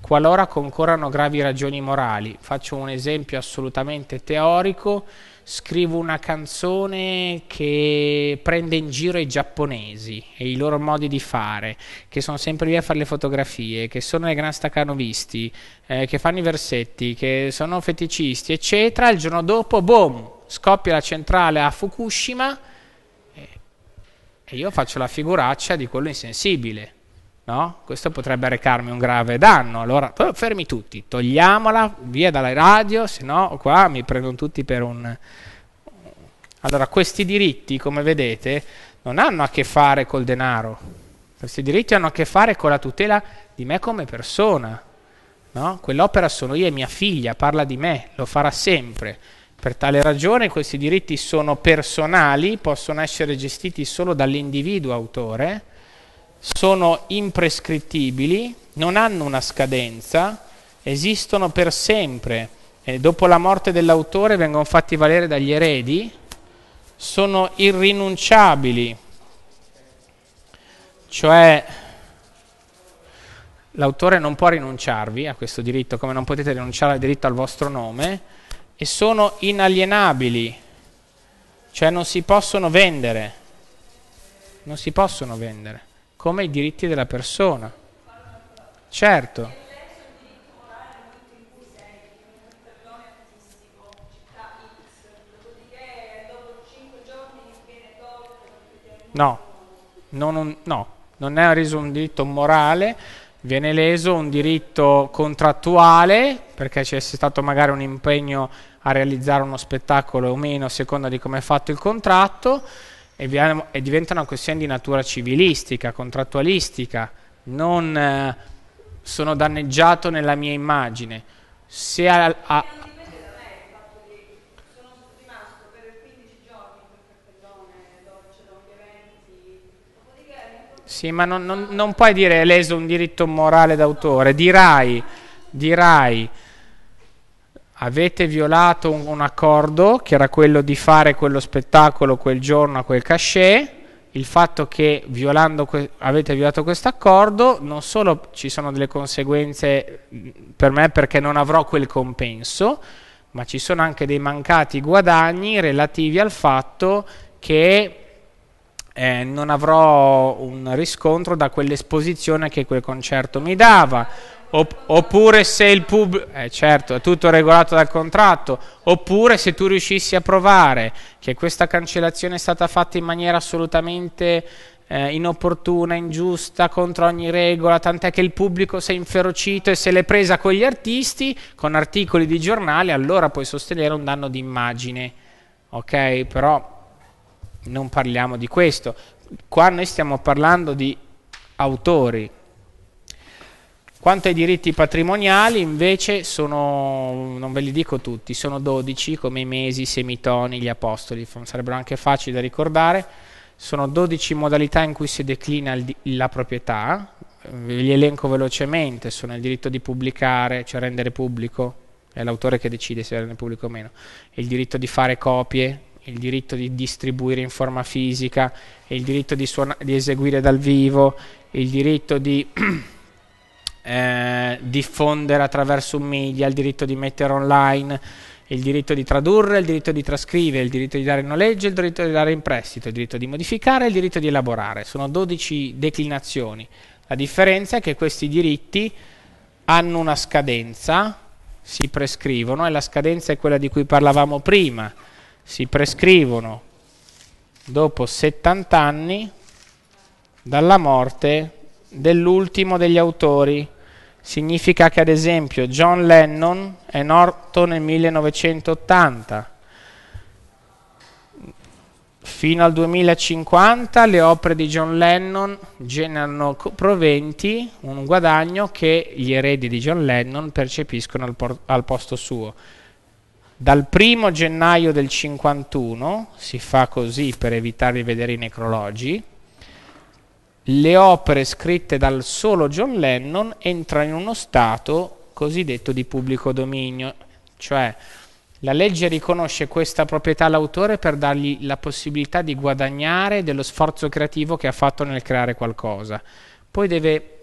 qualora concorrano gravi ragioni morali. Faccio un esempio assolutamente teorico scrivo una canzone che prende in giro i giapponesi e i loro modi di fare, che sono sempre lì a fare le fotografie, che sono i gran staccanovisti, eh, che fanno i versetti, che sono feticisti, eccetera, il giorno dopo, boom, scoppia la centrale a Fukushima e, e io faccio la figuraccia di quello insensibile. No? Questo potrebbe recarmi un grave danno. Allora, fermi tutti, togliamola via dalle radio, se no qua mi prendono tutti per un... Allora, questi diritti, come vedete, non hanno a che fare col denaro. Questi diritti hanno a che fare con la tutela di me come persona. No? Quell'opera sono io e mia figlia, parla di me, lo farà sempre. Per tale ragione questi diritti sono personali, possono essere gestiti solo dall'individuo autore, sono imprescrittibili, non hanno una scadenza, esistono per sempre. E dopo la morte dell'autore vengono fatti valere dagli eredi, sono irrinunciabili, cioè l'autore non può rinunciarvi a questo diritto come non potete rinunciare al diritto al vostro nome e sono inalienabili, cioè non si possono vendere, non si possono vendere, come i diritti della persona. Certo. No, non, un, no, non è reso un diritto morale, viene leso un diritto contrattuale perché c'è stato magari un impegno a realizzare uno spettacolo o meno a seconda di come è fatto il contratto e, diventa una questione di natura civilistica, contrattualistica, non eh, sono danneggiato nella mia immagine. Se a, a, Sì, ma non, non, non puoi dire leso un diritto morale d'autore, dirai, dirai, avete violato un, un, accordo che era quello di fare quello spettacolo quel giorno a quel cachet, il fatto che violando que- avete violato questo accordo, non solo ci sono delle conseguenze per me perché non avrò quel compenso, ma ci sono anche dei mancati guadagni relativi al fatto che eh, non avrò un riscontro da quell'esposizione che quel concerto mi dava. Oppure se il pubblico, eh, certo, è tutto regolato dal contratto, oppure se tu riuscissi a provare che questa cancellazione è stata fatta in maniera assolutamente eh, inopportuna, ingiusta, contro ogni regola, tant'è che il pubblico si è inferocito e se l'è presa con gli artisti, con articoli di giornale, allora puoi sostenere un danno d'immagine. Ok? Però non parliamo di questo. Qua noi stiamo parlando di autori. Quanto ai diritti patrimoniali, invece, sono, non ve li dico tutti, sono 12 come i mesi, i semitoni, gli apostoli, sarebbero anche facili da ricordare. Sono 12 modalità in cui si declina il, la proprietà, ve li elenco velocemente, sono il diritto di pubblicare, cioè rendere pubblico, è l'autore che decide se rende pubblico o meno, il diritto di fare copie, il diritto di distribuire in forma fisica, il diritto di, suona- di eseguire dal vivo, il diritto di eh, diffondere attraverso un media, il diritto di mettere online, il diritto di tradurre, il diritto di trascrivere, il diritto di dare in noleggio, il diritto di dare in prestito, il diritto di modificare il diritto di elaborare. Sono 12 declinazioni. La differenza è che questi diritti hanno una scadenza, si prescrivono e la scadenza è quella di cui parlavamo prima si prescrivono dopo 70 anni dalla morte dell'ultimo degli autori. Significa che ad esempio John Lennon è morto nel 1980. Fino al 2050 le opere di John Lennon generano proventi, un guadagno che gli eredi di John Lennon percepiscono al, al posto suo. Dal primo gennaio del 51, si fa così per evitare di vedere i necrologi, le opere scritte dal solo John Lennon entrano in uno stato cosiddetto di pubblico dominio, cioè la legge riconosce questa proprietà all'autore per dargli la possibilità di guadagnare dello sforzo creativo che ha fatto nel creare qualcosa. Poi deve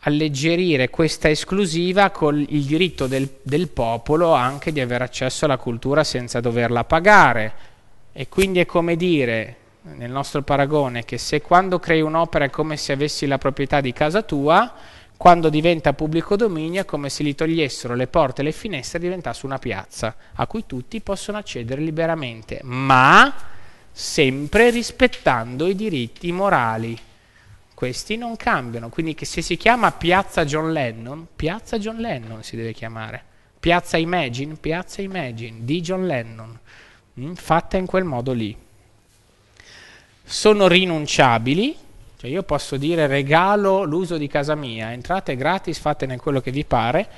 alleggerire questa esclusiva con il diritto del, del, popolo anche di avere accesso alla cultura senza doverla pagare. E quindi è come dire, nel nostro paragone, che se quando crei un'opera è come se avessi la proprietà di casa tua, quando diventa pubblico dominio è come se gli togliessero le porte e le finestre e diventasse una piazza a cui tutti possono accedere liberamente, ma sempre rispettando i diritti morali. Questi non cambiano, quindi se si chiama Piazza John Lennon, Piazza John Lennon si deve chiamare, Piazza Imagine, Piazza Imagine di John Lennon, mm, fatta in quel modo lì. Sono rinunciabili, Cioè io posso dire regalo l'uso di casa mia, entrate gratis, fatene quello che vi pare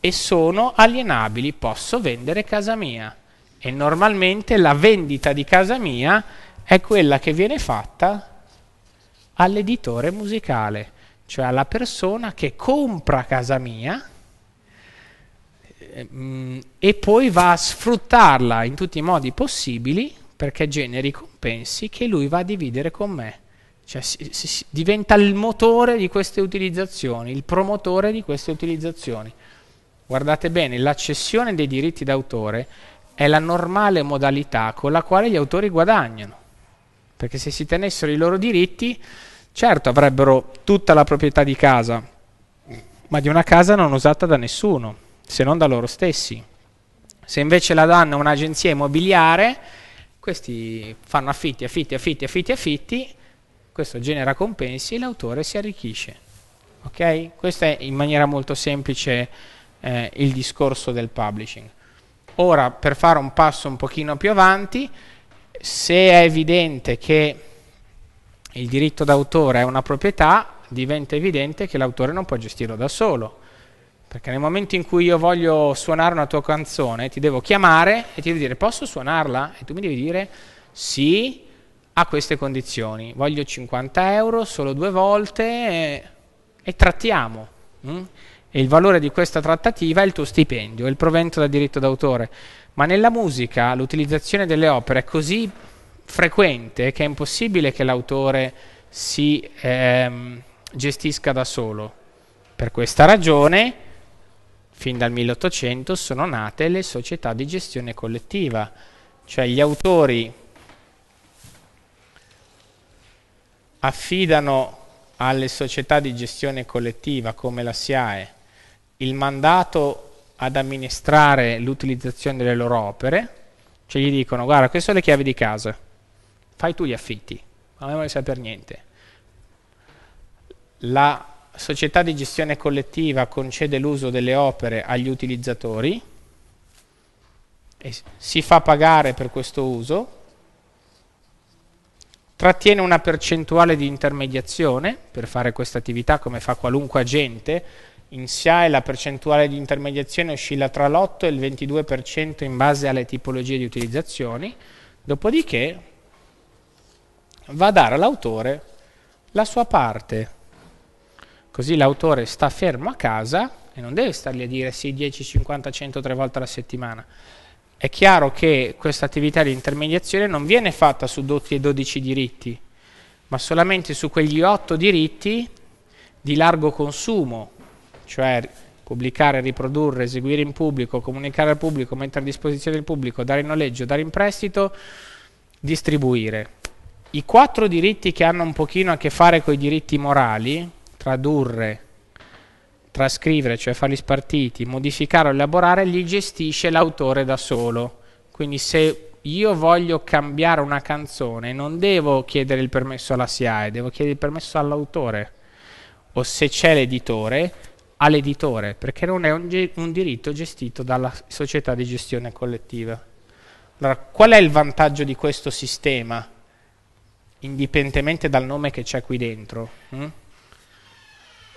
e sono alienabili, posso vendere casa mia. E normalmente la vendita di casa mia è quella che viene fatta all'editore musicale, cioè alla persona che compra casa mia ehm, e poi va a sfruttarla in tutti i modi possibili perché generi compensi che lui va a dividere con me. Cioè si, si, diventa il motore di queste utilizzazioni, il promotore di queste utilizzazioni. Guardate bene, la cessione dei diritti d'autore è la normale modalità con la quale gli autori guadagnano. Perché se si tenessero i loro diritti, certo avrebbero tutta la proprietà di casa, ma di una casa non usata da nessuno, se non da loro stessi. Se invece la danno a un'agenzia immobiliare, questi fanno affitti, affitti, affitti, affitti, affitti questo genera compensi e l'autore si arricchisce. Ok? Questo è in maniera molto semplice eh, il discorso del publishing. Ora, per fare un passo un pochino più avanti, se è evidente che il diritto d'autore è una proprietà, diventa evidente che l'autore non può gestirlo da solo. Perché nel momento in cui io voglio suonare una tua canzone, ti devo chiamare e ti devo dire posso suonarla? E tu mi devi dire sì, a queste condizioni. Voglio 50 euro solo due volte e, e trattiamo. Mm? E il valore di questa trattativa è il tuo stipendio, il provento da diritto d'autore. Ma nella musica l'utilizzazione delle opere è così frequente che è impossibile che l'autore si ehm, gestisca da solo. Per questa ragione, fin dal 1800 sono nate le società di gestione collettiva, cioè gli autori affidano alle società di gestione collettiva come la SIAE il mandato ad amministrare l'utilizzazione delle loro opere, cioè gli dicono guarda queste sono le chiavi di casa, fai tu gli affitti, non ne sapere niente. La società di gestione collettiva concede l'uso delle opere agli utilizzatori e si fa pagare per questo uso trattiene una percentuale di intermediazione per fare questa attività come fa qualunque agente, in SIAE la percentuale di intermediazione oscilla tra l'8 e il 22% in base alle tipologie di utilizzazioni, dopodiché va a dare all'autore la sua parte, così l'autore sta fermo a casa e non deve stargli a dire sì 10, 50, 100, 3 volte alla settimana, è chiaro che questa attività di intermediazione non viene fatta su tutti e 12 diritti, ma solamente su quegli 8 diritti di largo consumo, cioè pubblicare, riprodurre, eseguire in pubblico, comunicare al pubblico, mettere a disposizione del pubblico, dare in noleggio, dare in prestito, distribuire. I quattro diritti che hanno un pochino a che fare con i diritti morali, tradurre, trascrivere, cioè fare gli spartiti, modificare o elaborare, li gestisce l'autore da solo. Quindi se io voglio cambiare una canzone, non devo chiedere il permesso alla SIAE, devo chiedere il permesso all'autore. O se c'è l'editore, all'editore, perché non è un, un diritto gestito dalla società di gestione collettiva. Allora, qual è il vantaggio di questo sistema, indipendentemente dal nome che c'è qui dentro? Hm?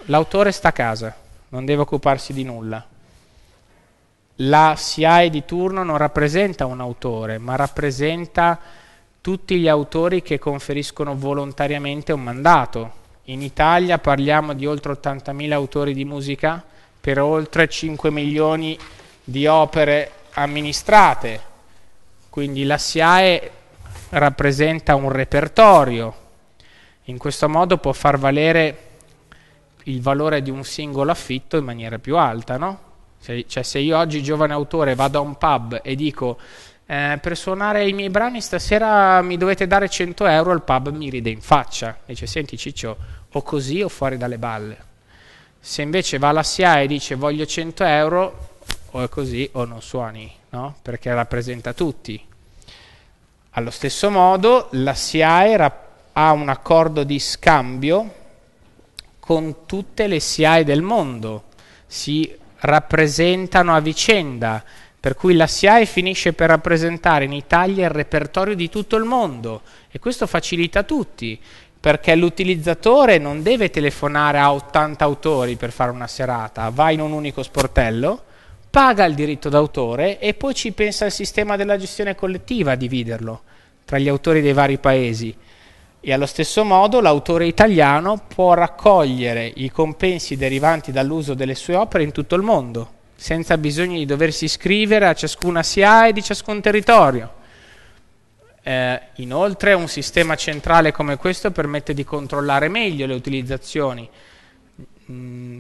L'autore sta a casa non deve occuparsi di nulla. La SIAE di turno non rappresenta un autore, ma rappresenta tutti gli autori che conferiscono volontariamente un mandato. In Italia parliamo di oltre 80.000 autori di musica per oltre 5 milioni di opere amministrate. Quindi la SIAE rappresenta un repertorio. In questo modo può far valere il valore di un singolo affitto in maniera più alta, no? Se, cioè se io oggi giovane autore vado a un pub e dico eh, per suonare i miei brani stasera mi dovete dare 100 euro, il pub mi ride in faccia e dice senti Ciccio o così o fuori dalle balle. Se invece va alla SIA e dice voglio 100 euro o è così o non suoni, no? Perché rappresenta tutti. Allo stesso modo la SIAE ha un accordo di scambio con tutte le SIAE del mondo, si rappresentano a vicenda, per cui la SIAE finisce per rappresentare in Italia il repertorio di tutto il mondo. E questo facilita tutti, perché l'utilizzatore non deve telefonare a 80 autori per fare una serata, va in un unico sportello, paga il diritto d'autore e poi ci pensa il sistema della gestione collettiva a dividerlo tra gli autori dei vari paesi. E allo stesso modo l'autore italiano può raccogliere i compensi derivanti dall'uso delle sue opere in tutto il mondo, senza bisogno di doversi iscrivere a ciascuna SIAE di ciascun territorio. Eh, inoltre un sistema centrale come questo permette di controllare meglio le utilizzazioni. Mm,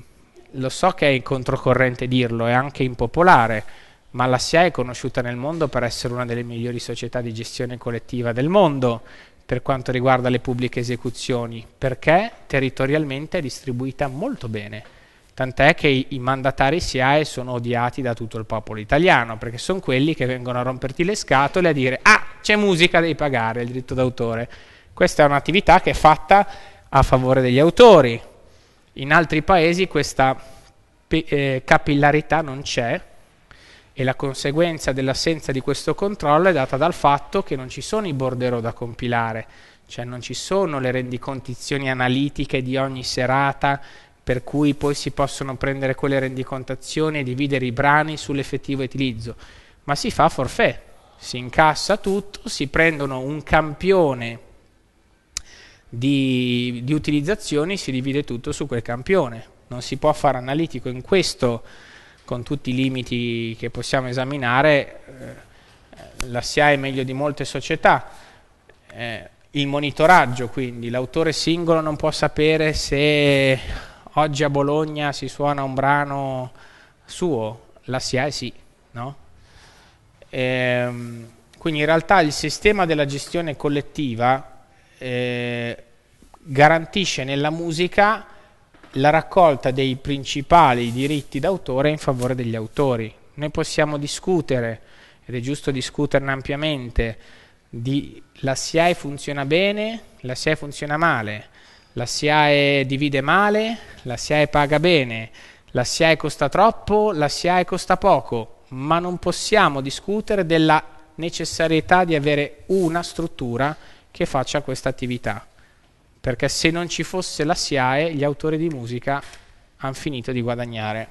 lo so che è controcorrente dirlo, è anche impopolare, ma la SIAE è conosciuta nel mondo per essere una delle migliori società di gestione collettiva del mondo per quanto riguarda le pubbliche esecuzioni, perché territorialmente è distribuita molto bene. Tant'è che i, i mandatari SIAE sono odiati da tutto il popolo italiano, perché sono quelli che vengono a romperti le scatole a dire ah, c'è musica, devi pagare il diritto d'autore. Questa è un'attività che è fatta a favore degli autori. In altri paesi questa eh, capillarità non c'è, e la conseguenza dell'assenza di questo controllo è data dal fatto che non ci sono i borderò da compilare, cioè non ci sono le rendicontazioni analitiche di ogni serata per cui poi si possono prendere quelle rendicontazioni e dividere i brani sull'effettivo utilizzo, ma si fa forfè, si incassa tutto, si prendono un campione di, di utilizzazioni, si divide tutto su quel campione, non si può fare analitico in questo con tutti i limiti che possiamo esaminare, eh, la SIA è meglio di molte società. Eh, il monitoraggio, quindi l'autore singolo non può sapere se oggi a Bologna si suona un brano suo, la SIA è sì, no? Ehm, quindi in realtà il sistema della gestione collettiva eh, garantisce nella musica la raccolta dei principali diritti d'autore in favore degli autori. Noi possiamo discutere, ed è giusto discuterne ampiamente, di la SIAE funziona bene, la SIAE funziona male, la SIAE divide male, la SIAE paga bene, la SIAE costa troppo, la SIAE costa poco, ma non possiamo discutere della necessarietà di avere una struttura che faccia questa attività perché se non ci fosse la SIAE gli autori di musica hanno finito di guadagnare.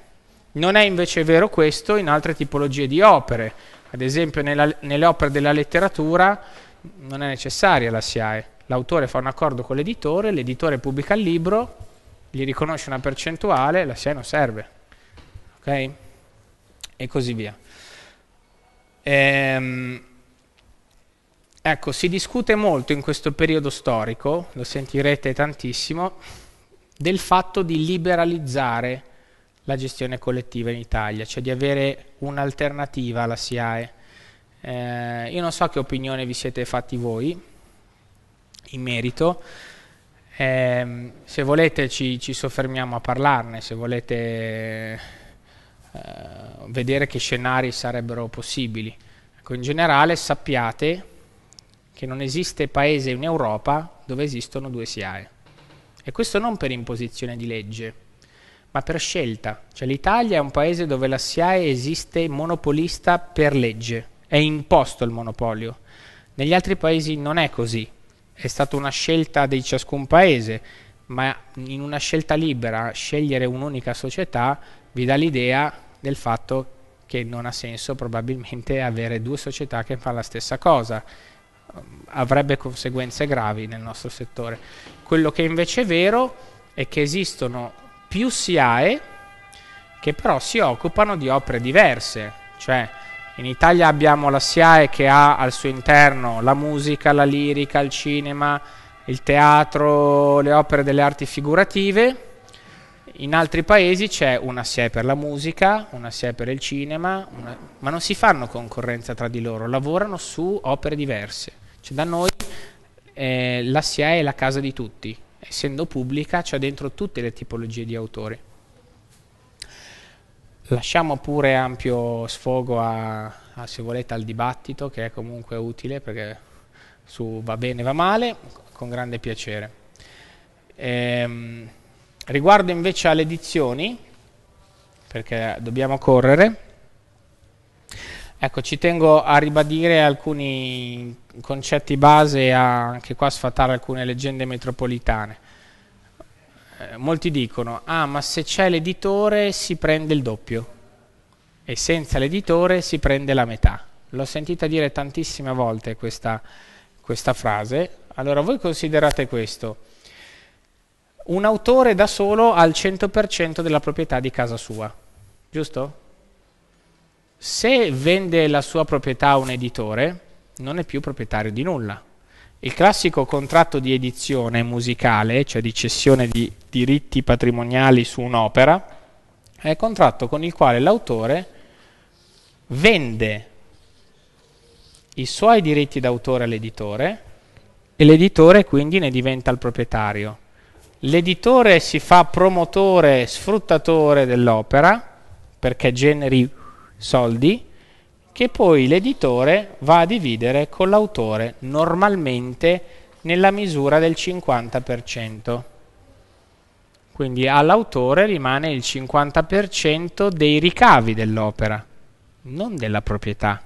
Non è invece vero questo in altre tipologie di opere, ad esempio nella, nelle opere della letteratura non è necessaria la SIAE, l'autore fa un accordo con l'editore, l'editore pubblica il libro, gli riconosce una percentuale, la SIAE non serve, ok? E così via. Ehm, Ecco, si discute molto in questo periodo storico, lo sentirete tantissimo, del fatto di liberalizzare la gestione collettiva in Italia, cioè di avere un'alternativa alla SIAE. Eh, io non so che opinione vi siete fatti voi in merito, eh, se volete ci, ci, soffermiamo a parlarne, se volete eh, vedere che scenari sarebbero possibili. Ecco, in generale sappiate che non esiste paese in Europa dove esistono due SIAE. E questo non per imposizione di legge, ma per scelta. Cioè l'Italia è un paese dove la SIAE esiste monopolista per legge, è imposto il monopolio. Negli altri paesi non è così, è stata una scelta di ciascun paese, ma in una scelta libera scegliere un'unica società vi dà l'idea del fatto che non ha senso probabilmente avere due società che fanno la stessa cosa avrebbe conseguenze gravi nel nostro settore. Quello che invece è vero è che esistono più SIAE che però si occupano di opere diverse, cioè in Italia abbiamo la SIAE che ha al suo interno la musica, la lirica, il cinema, il teatro, le opere delle arti figurative. In altri paesi c'è una SIAE per la musica, una SIAE per il cinema, una... ma non si fanno concorrenza tra di loro, lavorano su opere diverse. Cioè, da noi eh, la SIA è la casa di tutti, essendo pubblica c'è dentro tutte le tipologie di autori. Lasciamo pure ampio sfogo a, a, se volete al dibattito che è comunque utile perché su va bene va male con grande piacere. Ehm, riguardo invece alle edizioni, perché dobbiamo correre, Ecco, ci tengo a ribadire alcuni concetti base e anche qua sfatare alcune leggende metropolitane. Eh, molti dicono, ah ma se c'è l'editore si prende il doppio e senza l'editore si prende la metà. L'ho sentita dire tantissime volte questa, questa frase. Allora voi considerate questo. Un autore da solo ha il 100% della proprietà di casa sua, giusto? Se vende la sua proprietà a un editore, non è più proprietario di nulla. Il classico contratto di edizione musicale, cioè di cessione di diritti patrimoniali su un'opera, è il contratto con il quale l'autore vende i suoi diritti d'autore all'editore e l'editore quindi ne diventa il proprietario. L'editore si fa promotore, sfruttatore dell'opera perché generi soldi che poi l'editore va a dividere con l'autore normalmente nella misura del 50%. Quindi all'autore rimane il 50% dei ricavi dell'opera, non della proprietà.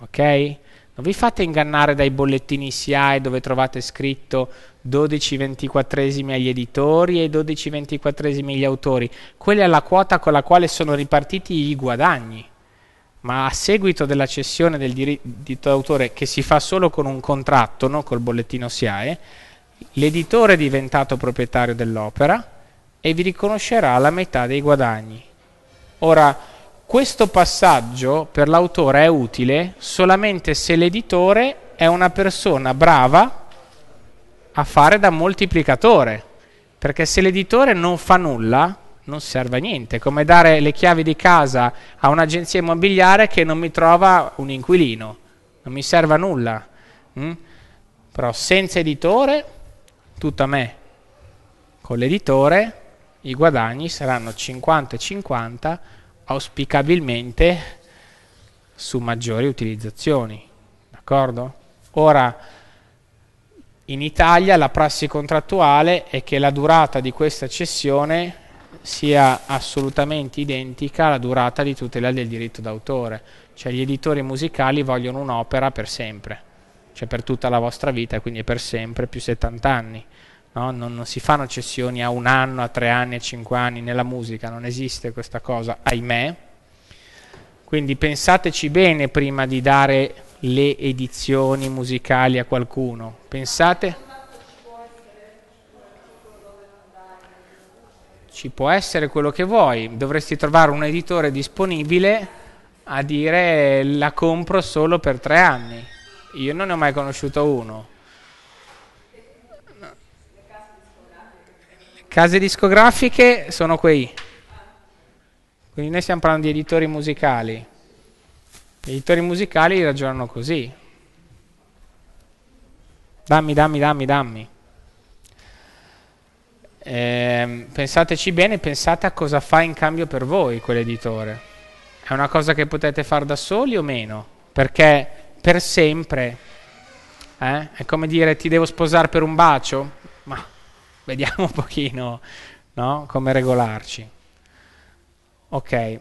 Ok? Non vi fate ingannare dai bollettini SIAE dove trovate scritto 12 24esimi agli editori e 12 24esimi agli autori. Quella è la quota con la quale sono ripartiti i guadagni ma a seguito della cessione del diritto d'autore che si fa solo con un contratto, non col bollettino SIAE, l'editore è diventato proprietario dell'opera e vi riconoscerà la metà dei guadagni. Ora, questo passaggio per l'autore è utile solamente se l'editore è una persona brava a fare da moltiplicatore, perché se l'editore non fa nulla, non serve a niente, come dare le chiavi di casa a un'agenzia immobiliare che non mi trova un inquilino, non mi serve a nulla. Mm? Però senza editore, tutto a me. Con l'editore i guadagni saranno 50 e 50, auspicabilmente su maggiori utilizzazioni. D'accordo? Ora, in Italia la prassi contrattuale è che la durata di questa cessione sia assolutamente identica alla durata di tutela del diritto d'autore, cioè gli editori musicali vogliono un'opera per sempre, cioè per tutta la vostra vita, quindi per sempre, più 70 anni. No? Non, non, si fanno cessioni a un anno, a tre anni, a cinque anni nella musica, non esiste questa cosa, ahimè. Quindi pensateci bene prima di dare le edizioni musicali a qualcuno. Pensate ci può essere quello che vuoi, dovresti trovare un editore disponibile a dire la compro solo per tre anni. Io non ne ho mai conosciuto uno. Case discografiche sono qui. Quindi noi stiamo parlando di editori musicali. Gli editori musicali ragionano così. Dammi, dammi, dammi, dammi. Eh, pensateci bene, pensate a cosa fa in cambio per voi quell'editore. È una cosa che potete fare da soli o meno? Perché per sempre eh, è come dire ti devo sposare per un bacio? Ma vediamo un pochino no? come regolarci. Ok,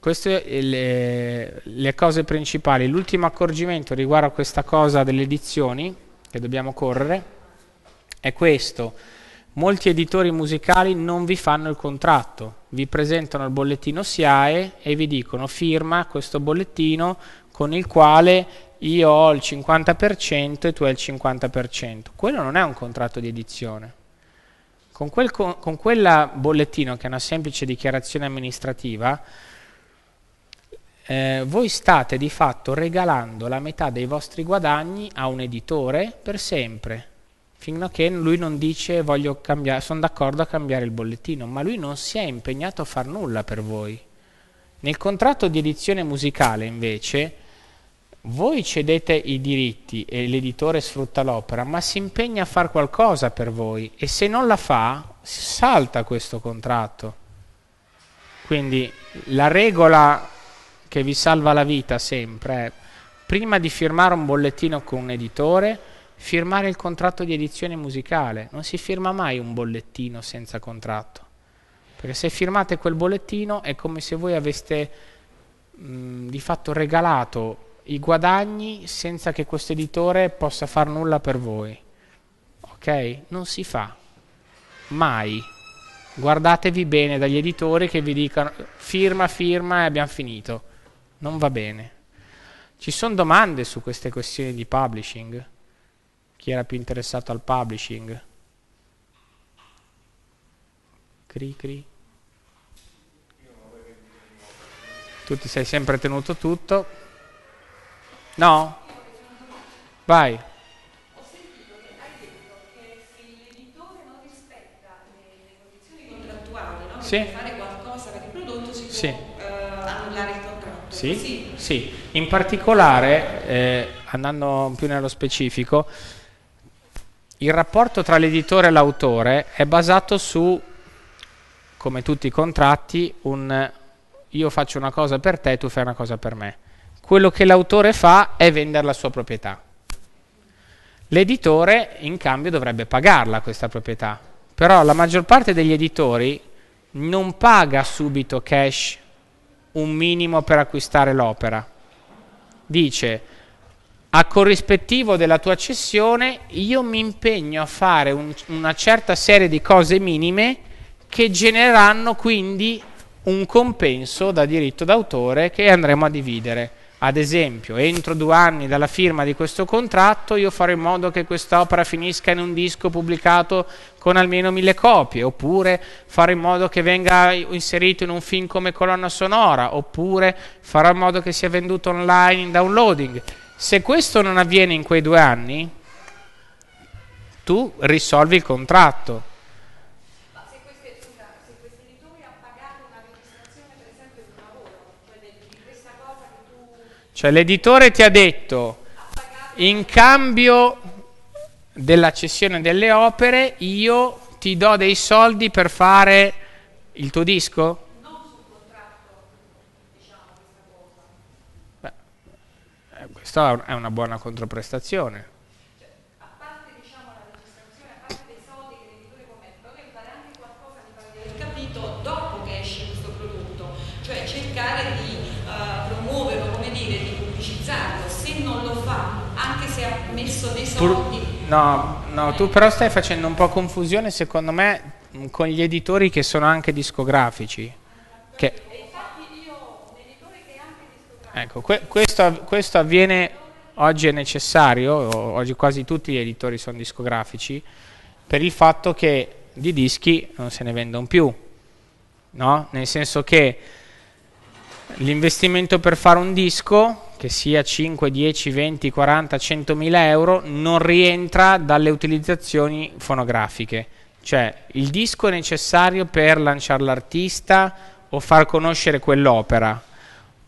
queste le, le cose principali. L'ultimo accorgimento riguardo a questa cosa delle edizioni che dobbiamo correre è questo Molti editori musicali non vi fanno il contratto, vi presentano il bollettino SIAE e vi dicono firma questo bollettino con il quale io ho il 50% e tu hai il 50%. Quello non è un contratto di edizione. Con quel, con quella bollettino, che è una semplice dichiarazione amministrativa, eh, voi state di fatto regalando la metà dei vostri guadagni a un editore per sempre fino a che lui non dice voglio cambiare, sono d'accordo a cambiare il bollettino, ma lui non si è impegnato a far nulla per voi. Nel contratto di edizione musicale invece voi cedete i diritti e l'editore sfrutta l'opera, ma si impegna a fare qualcosa per voi e se non la fa salta questo contratto. Quindi la regola che vi salva la vita sempre è prima di firmare un bollettino con un editore, firmare il contratto di edizione musicale. Non si firma mai un bollettino senza contratto. Perché se firmate quel bollettino è come se voi aveste mh, di fatto regalato i guadagni senza che questo editore possa far nulla per voi. Ok? Non si fa. Mai. Guardatevi bene dagli editori che vi dicano firma, firma e abbiamo finito. Non va bene. Ci sono domande su queste questioni di publishing? Chi era più interessato al publishing? Cri cri. Tu ti sei sempre tenuto tutto? No? Vai. Ho sentito che hai detto che se l'editore non rispetta le, le condizioni contrattuali, no? Sì. Per fare qualcosa per il prodotto si può Sì. eh, annullare il contratto. Sì? Sì. Sì. In particolare, eh, andando più nello specifico, il rapporto tra l'editore e l'autore è basato su, come tutti i contratti, un io faccio una cosa per te, tu fai una cosa per me. Quello che l'autore fa è vendere la sua proprietà. L'editore in cambio dovrebbe pagarla questa proprietà, però la maggior parte degli editori non paga subito cash un minimo per acquistare l'opera. Dice, a corrispettivo della tua cessione, io mi impegno a fare un- una certa serie di cose minime che genereranno quindi un compenso da diritto d'autore che andremo a dividere. Ad esempio, entro due anni dalla firma di questo contratto, io farò in modo che quest'opera finisca in un disco pubblicato con almeno mille copie, oppure farò in modo che venga inserito in un film come colonna sonora, oppure farò in modo che sia venduto online in downloading. Se questo non avviene in quei due anni, tu risolvi il contratto. Ma se queste, scusa, se questo editore ha pagato una registrazione per esempio di un lavoro, cioè del- di questa cosa che tu Cioè l'editore ti ha detto, in cambio della cessione delle opere, io ti do dei soldi per fare il tuo disco? non sul contratto, diciamo questa cosa. Eh, questa è una buona controprestazione. A parte diciamo la registrazione, a parte dei soldi che l'editore commette, però deve fare anche qualcosa, mi pare di aver capito, dopo che esce questo prodotto, cioè cercare di eh, promuoverlo, come dire, di pubblicizzarlo. Se non lo fa, anche se ha soldi, no, no, tu però stai facendo un po' confusione secondo me con gli editori che sono anche discografici. Che, Ecco, que- questo, questo avviene oggi è necessario, oggi quasi tutti gli editori sono discografici, per il fatto che di dischi non se ne vendono più, no? Nel senso che l'investimento per fare un disco, che sia 5, 10, 20, 40, 100 mila euro, non rientra dalle utilizzazioni fonografiche. Cioè, il disco è necessario per lanciare l'artista o far conoscere quell'opera,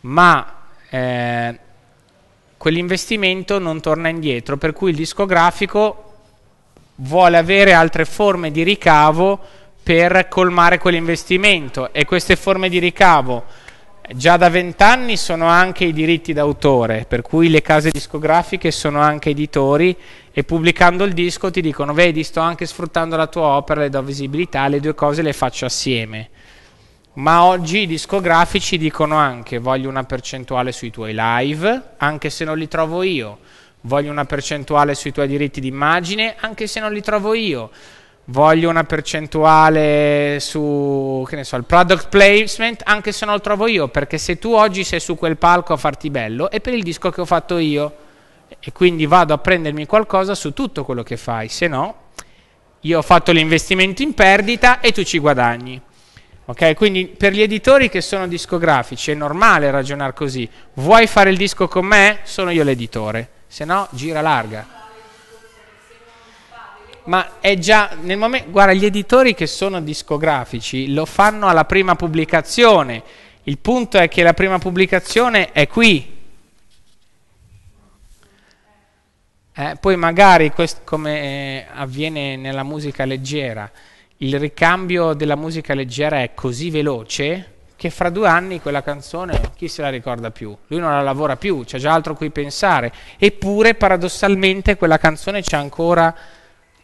ma eh, quell'investimento non torna indietro, per cui il discografico vuole avere altre forme di ricavo per colmare quell'investimento e queste forme di ricavo già da vent'anni sono anche i diritti d'autore, per cui le case discografiche sono anche editori e pubblicando il disco ti dicono vedi sto anche sfruttando la tua opera, le do visibilità, le due cose le faccio assieme. Ma oggi i discografici dicono anche voglio una percentuale sui tuoi live, anche se non li trovo io. Voglio una percentuale sui tuoi diritti d'immagine, anche se non li trovo io. Voglio una percentuale su, che ne so, il product placement, anche se non lo trovo io, perché se tu oggi sei su quel palco a farti bello, è per il disco che ho fatto io. E quindi vado a prendermi qualcosa su tutto quello che fai, se no io ho fatto l'investimento in perdita e tu ci guadagni. Ok, quindi per gli editori che sono discografici è normale ragionare così. Vuoi fare il disco con me? Sono io l'editore. Se no, gira larga. Ma è già nel momento. Guarda, gli editori che sono discografici lo fanno alla prima pubblicazione. Il punto è che la prima pubblicazione è qui. Eh, poi magari, quest- come eh, avviene nella musica leggera, il ricambio della musica leggera è così veloce che fra due anni quella canzone chi se la ricorda più? Lui non la lavora più, c'è già altro cui pensare. Eppure, paradossalmente, quella canzone c'ha ancora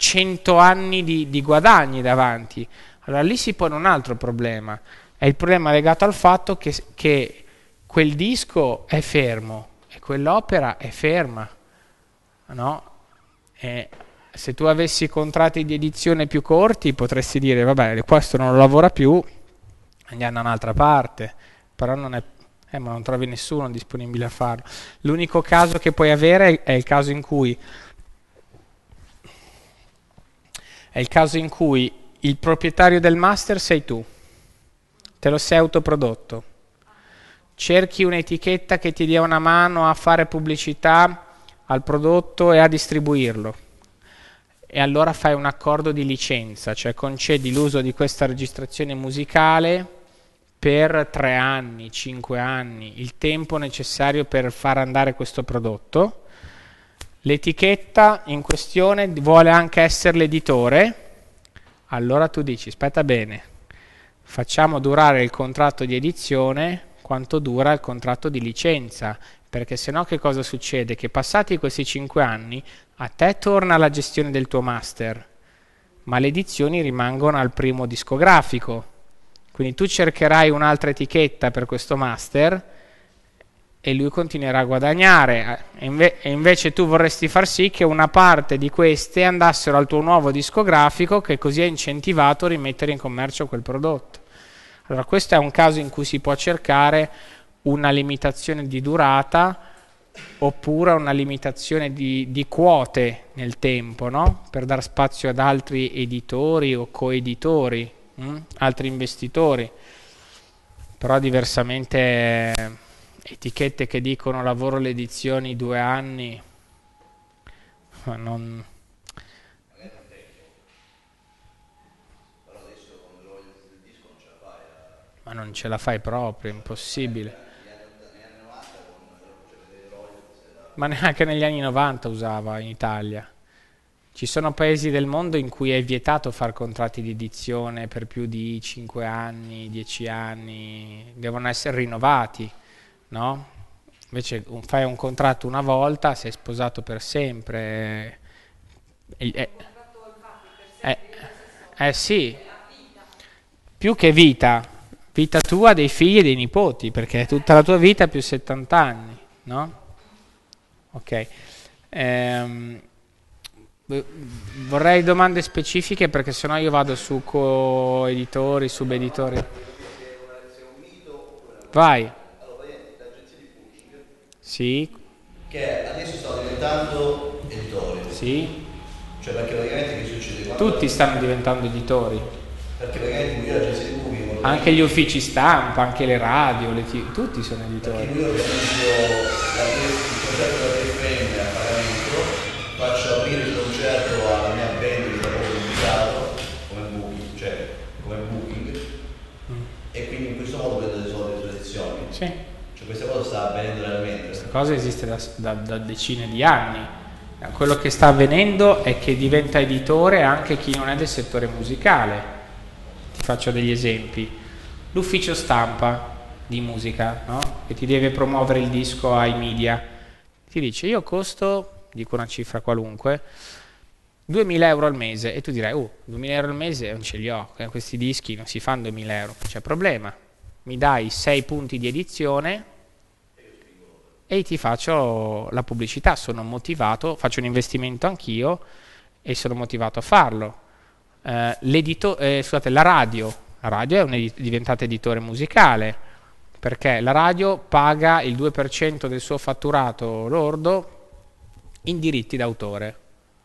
100 anni di, di guadagni davanti. Allora lì si pone un altro problema. È il problema legato al fatto che, che quel disco è fermo e quell'opera è ferma, no? E se tu avessi contratti di edizione più corti potresti dire vabbè questo non lavora più, andiamo da un'altra parte, però non è eh, ma non trovi nessuno disponibile a farlo. L'unico caso che puoi avere è il caso in cui è il caso in cui il proprietario del master sei tu, te lo sei autoprodotto. Cerchi un'etichetta che ti dia una mano a fare pubblicità al prodotto e a distribuirlo. E allora fai un accordo di licenza, cioè concedi l'uso di questa registrazione musicale per tre anni, cinque anni, il tempo necessario per far andare questo prodotto. L'etichetta in questione vuole anche essere l'editore, allora tu dici aspetta bene, facciamo durare il contratto di edizione quanto dura il contratto di licenza, perché se no che cosa succede? Che passati questi cinque anni a te torna la gestione del tuo master, ma le edizioni rimangono al primo discografico quindi tu cercherai un'altra etichetta per questo master e lui continuerà a guadagnare e, inve- e, invece tu vorresti far sì che una parte di queste andassero al tuo nuovo discografico che così è incentivato a rimettere in commercio quel prodotto. Allora questo è un caso in cui si può cercare una limitazione di durata oppure una limitazione di, di quote nel tempo, no? per dar spazio ad altri editori o coeditori mh? Mm? altri investitori, però diversamente eh, etichette che dicono lavoro le edizioni due anni, ma non... Ma non ce la fai proprio, è impossibile. Ma neanche negli anni 90 usava in Italia. Ci sono paesi del mondo in cui è vietato fare contratti di edizione per più di 5 anni, 10 anni, devono essere rinnovati, no? Invece fai un contratto una volta, sei sposato per sempre. Eh, eh, eh, eh sì, più che vita, vita tua, dei figli e dei nipoti, perché è tutta la tua vita più 70 anni, no? Ok. Ehm, Vorrei domande specifiche perché sennò io vado su coeditori, subeditori. Vai. Sì. Che adesso stanno diventando editori. Sì. Cioè perché praticamente che succede? Quando Tutti stanno diventando editori. Perché praticamente io l'agenzia di movie... Anche gli uffici stampa, anche le radio, le t- tutti sono editori. Perché io organizzo il progetto della FM a pagamento, faccio aprire il concerto alla mia band che l'avevo pubblicato come booking, cioè come booking mm. e quindi in questo modo prendo dei soldi sulle lezioni. Sì. Cioè questa cosa sta avvenendo realmente. Cosa esiste da, da, da decine di anni. Quello che sta avvenendo è che diventa editore anche chi non è del settore musicale. Ti faccio degli esempi. L'ufficio stampa di musica, no? che ti deve promuovere il disco ai media, ti dice io costo, dico una cifra qualunque, 2000 euro al mese e tu dirai, oh, 2000 euro al mese non ce li ho, eh, questi dischi non si fanno 2000 euro, c'è problema, mi dai 6 punti di edizione e ti faccio la pubblicità, sono motivato, faccio un investimento anch'io e sono motivato a farlo. Eh, eh, scusate, la radio, la radio è ed- diventata editore musicale, perché la radio paga il 2% del suo fatturato lordo in diritti d'autore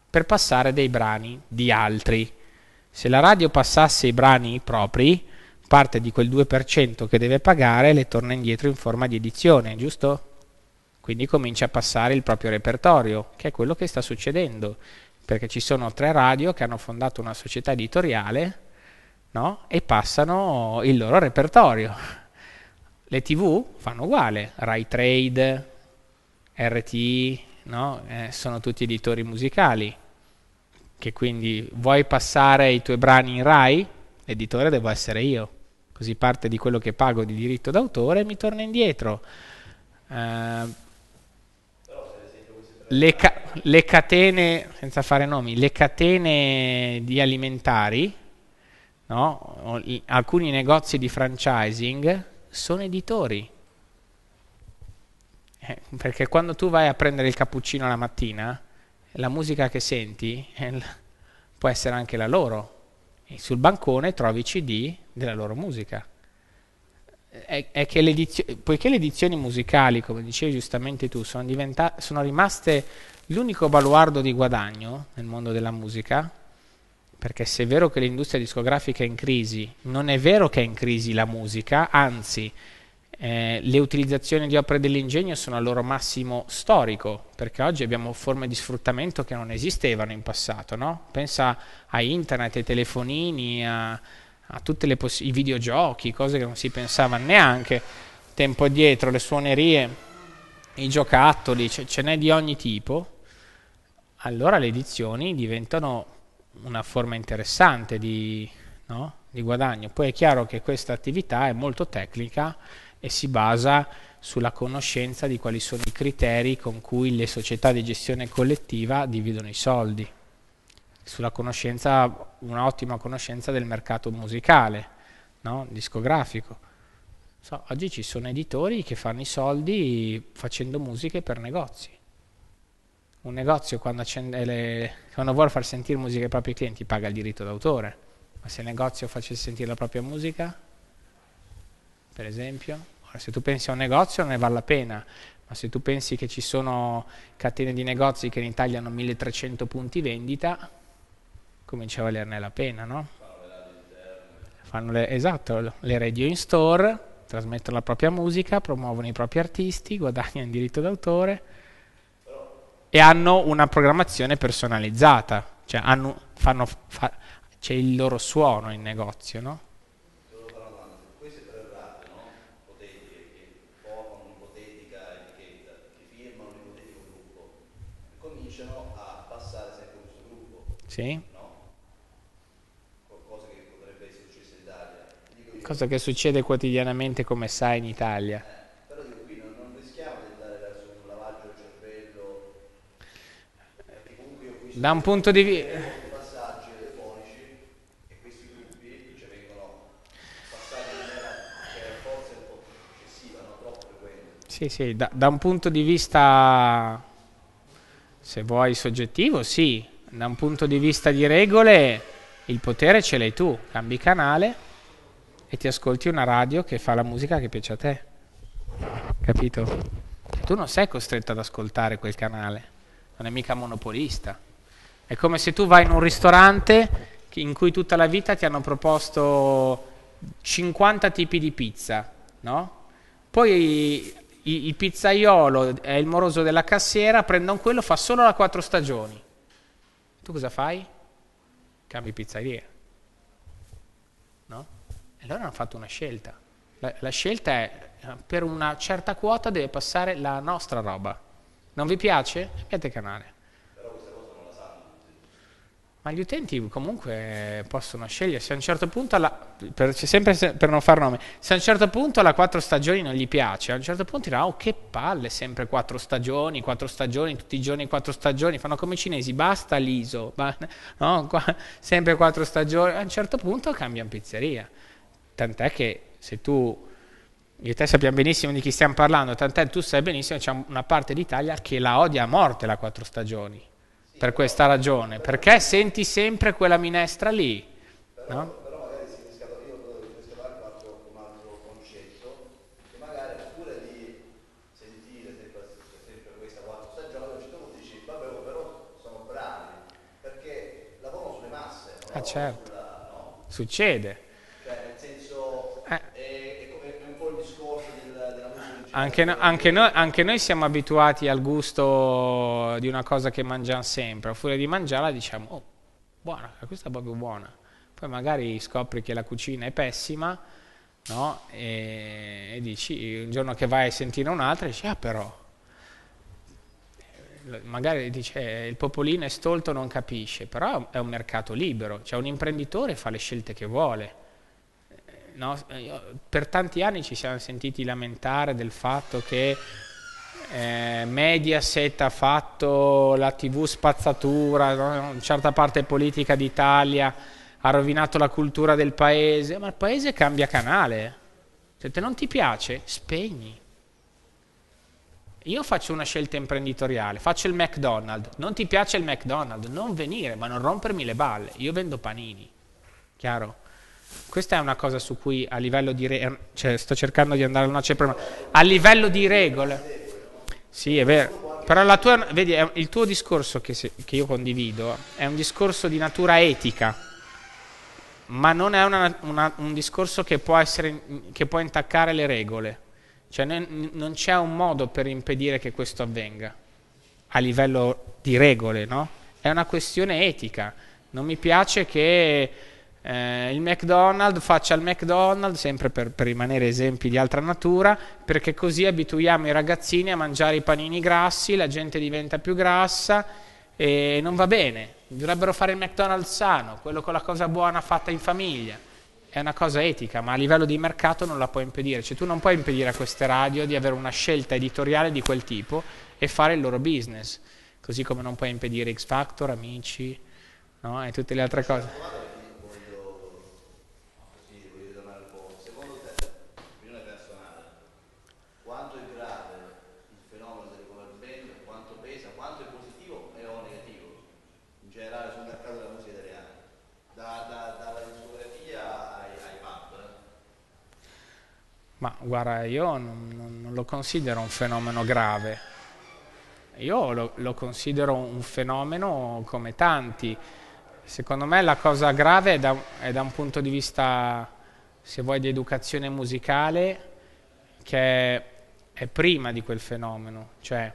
per passare dei brani di altri. Se la radio passasse i brani propri, parte di quel 2% che deve pagare le torna indietro in forma di edizione, giusto? Quindi comincia a passare il proprio repertorio, che è quello che sta succedendo, perché ci sono tre radio che hanno fondato una società editoriale no? e passano il loro repertorio. Le tv fanno uguale, Rai Trade, RT, no? eh, sono tutti editori musicali che quindi vuoi passare i tuoi brani in Rai? L'editore devo essere io, così parte di quello che pago di diritto d'autore mi torna indietro. Eh, le, ca- le, catene, senza fare nomi, le catene di alimentari, no? alcuni negozi di franchising sono editori. Eh, perché quando tu vai a prendere il cappuccino la mattina, la musica che senti eh, può essere anche la loro. E sul bancone trovi CD della loro musica. È, è che l'edizio- poiché le edizioni musicali, come dicevi giustamente tu, sono, sono rimaste l'unico baluardo di guadagno nel mondo della musica, perché se è vero che l'industria discografica è in crisi, non è vero che è in crisi la musica, anzi eh, le utilizzazioni di opere dell'ingegno sono al loro massimo storico, perché oggi abbiamo forme di sfruttamento che non esistevano in passato. No? Pensa a internet, ai telefonini, a, a tutti i videogiochi, cose che non si pensava neanche tempo dietro, le suonerie, i giocattoli, ce, ce n'è di ogni tipo. Allora le edizioni diventano una forma interessante di, no? di guadagno. Poi è chiaro che questa attività è molto tecnica e si basa sulla conoscenza di quali sono i criteri con cui le società di gestione collettiva dividono i soldi, sulla conoscenza, un'ottima conoscenza del mercato musicale, no? discografico. So, oggi ci sono editori che fanno i soldi facendo musiche per negozi. Un negozio quando, le, quando vuole far sentire musica ai propri clienti paga il diritto d'autore, ma se il negozio facesse sentire la propria musica, per esempio, se tu pensi a un negozio ne vale la pena, ma se tu pensi che ci sono catene di negozi che in Italia hanno 1300 punti vendita, comincia a valerne la pena, no? Fanno le, esatto, le radio in store, trasmettono la propria musica, promuovono i propri artisti, guadagnano il diritto d'autore e hanno una programmazione personalizzata, cioè hanno, fanno, fa, c'è il loro suono in negozio, no? Sì. No. Qualcosa che potrebbe essere successo in Italia. Dico Cosa che succede quotidianamente come sai in Italia. Eh, però qui non, non rischiamo di andare verso un lavaggio del cervello. Qui da un punto di vista cioè. Sì, sì, da, da un punto di vista se vuoi soggettivo, sì, da un punto di vista di regole il potere ce l'hai tu, cambi canale e ti ascolti una radio che fa la musica che piace a te. Capito? Tu non sei costretto ad ascoltare quel canale, non è mica monopolista. È come se tu vai in un ristorante in cui tutta la vita ti hanno proposto 50 tipi di pizza, no? Poi il pizzaiolo e il moroso della cassiera prendono quello, fa solo la quattro stagioni. Tu cosa fai? Cambi pizzeria. Loro hanno fatto una scelta. La, la scelta è per una certa quota deve passare la nostra roba. Non vi piace? Cambiate canale. Ma gli utenti comunque possono scegliere, se a un certo punto, alla, per, sempre per non far nome, se a un certo punto la quattro stagioni non gli piace, a un certo punto dirà, oh che palle, sempre quattro stagioni, quattro stagioni, tutti i giorni quattro stagioni, fanno come i cinesi, basta l'ISO, no, sempre quattro stagioni, a un certo punto cambiano pizzeria. Tant'è che se tu, io e te sappiamo benissimo di chi stiamo parlando, tant'è tu sai benissimo che c'è una parte d'Italia che la odia a morte la quattro stagioni per questa ragione, perché senti sempre quella minestra lì. No? Però magari si riscatto io Anche, no, anche, noi, anche, noi, siamo abituati al gusto di una cosa che mangiamo sempre, a furia di mangiarla diciamo, oh, buona, questa è proprio buona. Poi magari scopri che la cucina è pessima, no? E, e dici, un giorno che vai a sentire un'altra, dici, ah però, magari dice il popolino è stolto non capisce però è un mercato libero cioè un imprenditore fa le scelte che vuole no? per tanti anni ci siamo sentiti lamentare del fatto che eh, Mediaset ha fatto la tv spazzatura, no? una certa parte politica d'Italia ha rovinato la cultura del paese, ma il paese cambia canale. Se te non ti piace, spegni. Io faccio una scelta imprenditoriale, faccio il McDonald's, non ti piace il McDonald's, non venire, ma non rompermi le balle, io vendo panini, chiaro? Questa è una cosa su cui a livello di regole, cioè sto cercando di andare una prima, a livello di regole, sì è vero, però la tua, vedi, il tuo discorso che, se, che io condivido è un discorso di natura etica, ma non è una, una, un discorso che può, essere, che può intaccare le regole. Cioè non c'è un modo per impedire che questo avvenga a livello di regole, no? È una questione etica. Non mi piace che eh, il McDonald's faccia il McDonald's, sempre per, per, rimanere esempi di altra natura, perché così abituiamo i ragazzini a mangiare i panini grassi, la gente diventa più grassa e non va bene. Dovrebbero fare il McDonald's sano, quello con la cosa buona fatta in famiglia. È una cosa etica, ma a livello di mercato non la puoi impedire. Cioè tu non puoi impedire a queste radio di avere una scelta editoriale di quel tipo e fare il loro business. Così come non puoi impedire X Factor, Amici no? e tutte le altre cose. Ma guarda, io non, non, lo considero un fenomeno grave, io lo, lo, considero un fenomeno come tanti. Secondo me la cosa grave è da, è da un punto di vista, se vuoi, di educazione musicale, che è, prima di quel fenomeno. Cioè,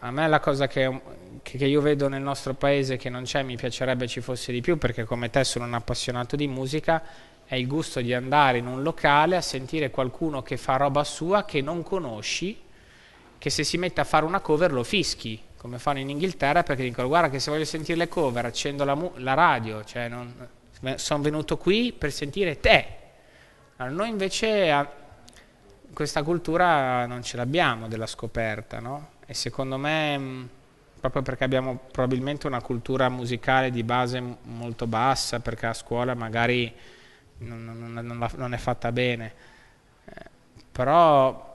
a me la cosa che, che, io vedo nel nostro paese che non c'è, mi piacerebbe ci fosse di più, perché come te sono un appassionato di musica, è il gusto di andare in un locale a sentire qualcuno che fa roba sua che non conosci, che se si mette a fare una cover lo fischi, come fanno in Inghilterra, perché dicono guarda che se voglio sentire le cover accendo la, la radio, cioè non, sono venuto qui per sentire te. Allora, noi invece a, questa cultura non ce l'abbiamo della scoperta, no? E secondo me proprio perché abbiamo probabilmente una cultura musicale di base molto bassa, perché a scuola magari non, non, non, non è fatta bene. Eh, però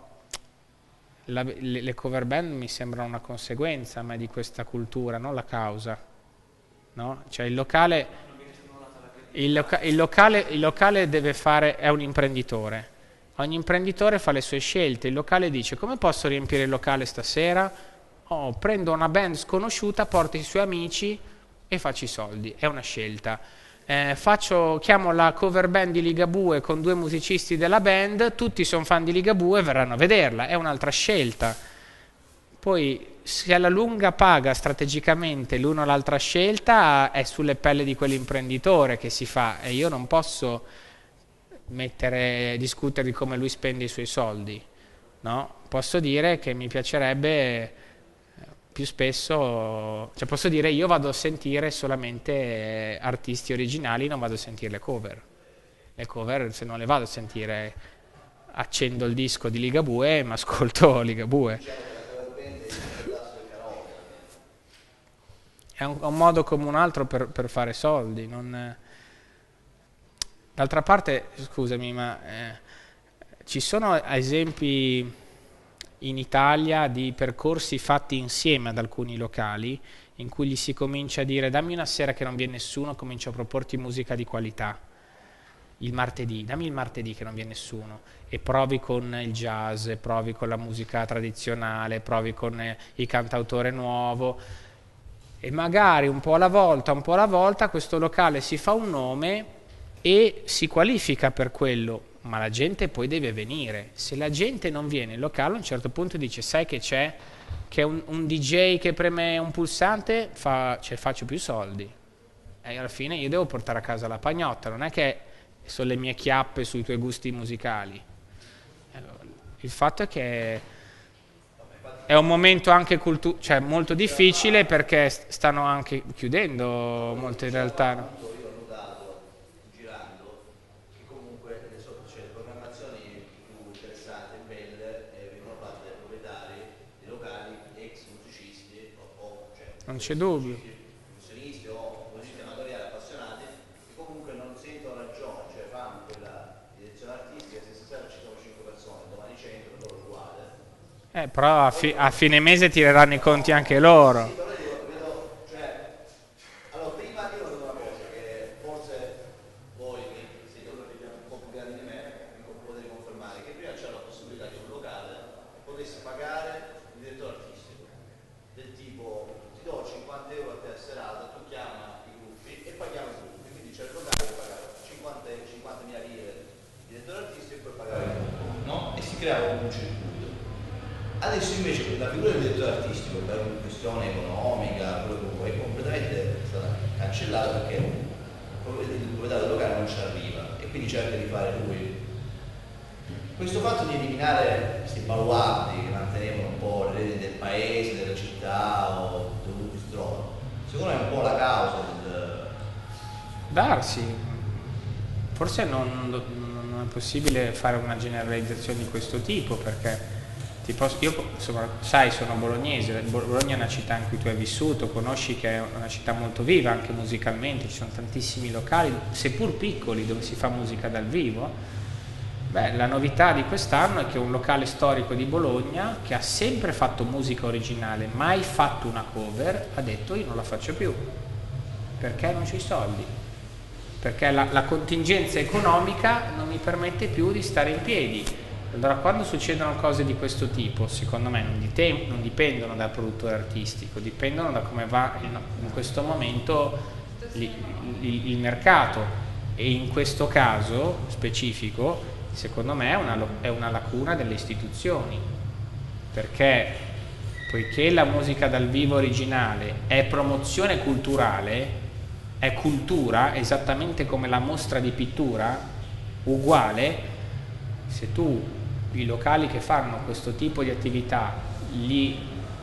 la, le, le, cover band mi sembrano una conseguenza a di questa cultura, non la causa. No? Cioè il locale, il, loca, il, locale, il locale deve fare, è un imprenditore. Ogni imprenditore fa le sue scelte. Il locale dice come posso riempire il locale stasera? Oh, prendo una band sconosciuta, porto i suoi amici e faccio i soldi. È una scelta eh, faccio, chiamo la cover band di Ligabue con due musicisti della band, tutti sono fan di Ligabue e verranno a vederla, è un'altra scelta. Poi se alla lunga paga strategicamente l'uno o l'altra scelta è sulle pelle di quell'imprenditore che si fa e io non posso mettere, discutere di come lui spende i suoi soldi. No? Posso dire che mi piacerebbe più spesso, cioè posso dire io vado a sentire solamente eh, artisti originali, non vado a sentire le cover. Le cover se non le vado a sentire accendo il disco di Ligabue mi ascolto Ligabue. È un, un, modo come un altro per, per fare soldi. Non... D'altra parte, scusami, ma eh, ci sono esempi in Italia di percorsi fatti insieme ad alcuni locali in cui gli si comincia a dire dammi una sera che non viene nessuno, comincio a proporti musica di qualità. Il martedì, dammi il martedì che non viene nessuno. E provi con il jazz, provi con la musica tradizionale, provi con eh, il cantautore nuovo. E magari un po' alla volta, un po' alla volta questo locale si fa un nome e si qualifica per quello ma la gente poi deve venire. Se la gente non viene in locale, a un certo punto dice, sai che c'è? Che un, un DJ che preme un pulsante, fa, cioè, faccio più soldi. E alla fine io devo portare a casa la pagnotta, non è che sono le mie chiappe sui tuoi gusti musicali. Il fatto è che è un momento anche cultu- cioè molto difficile perché stanno anche chiudendo molte realtà. non c'è dubbio. Professionisti o musicisti amatoriali appassionati che comunque non sentono ragione, cioè fanno quella direzione artistica, se stasera ci sono 5 persone, domani 100, per loro uguale. Eh, però a, fi- a fine mese tireranno i conti anche loro. Sì, però io vedo, cioè, allora prima io vedo una cosa che forse voi che siete un po' più grandi di me mi potete confermare, che prima c'era la possibilità che un locale potesse pagare il direttore artistico, del tipo ti do 50 euro a te a serata, tu chiama i gruppi e paghiamo i gruppi, quindi c'è il locale che pagava 50 50.000 lire il direttore artistico e poi pagava il gruppo, no? E si creava un circuito. Adesso invece la figura del direttore artistico per una questione economica, quello che vuoi, è completamente stata cancellata perché il proprietario locale non ci arriva e quindi cerca di fare lui. Questo fatto di eliminare questi baluardi che mantenevano un po' le redini del paese, della città o dove si trovano, secondo me è un po' la causa del... Darsi, forse non, non è possibile fare una generalizzazione di questo tipo perché ti posso- io insomma, sai sono bolognese, Bologna è una città in cui tu hai vissuto, conosci che è una città molto viva anche musicalmente, ci sono tantissimi locali, seppur piccoli, dove si fa musica dal vivo. Beh, la novità di quest'anno è che un locale storico di Bologna, che ha sempre fatto musica originale, mai fatto una cover, ha detto io non la faccio più, perché non c'ho i soldi, perché la, la contingenza economica non mi permette più di stare in piedi. Allora, quando succedono cose di questo tipo, secondo me non, dite- non dipendono dal produttore artistico, dipendono da come va in, in questo momento li- li- il mercato e in questo caso specifico, secondo me è una, è una lacuna delle istituzioni, perché poiché la musica dal vivo originale è promozione culturale, è cultura esattamente come la mostra di pittura, uguale, se tu i locali che fanno questo tipo di attività li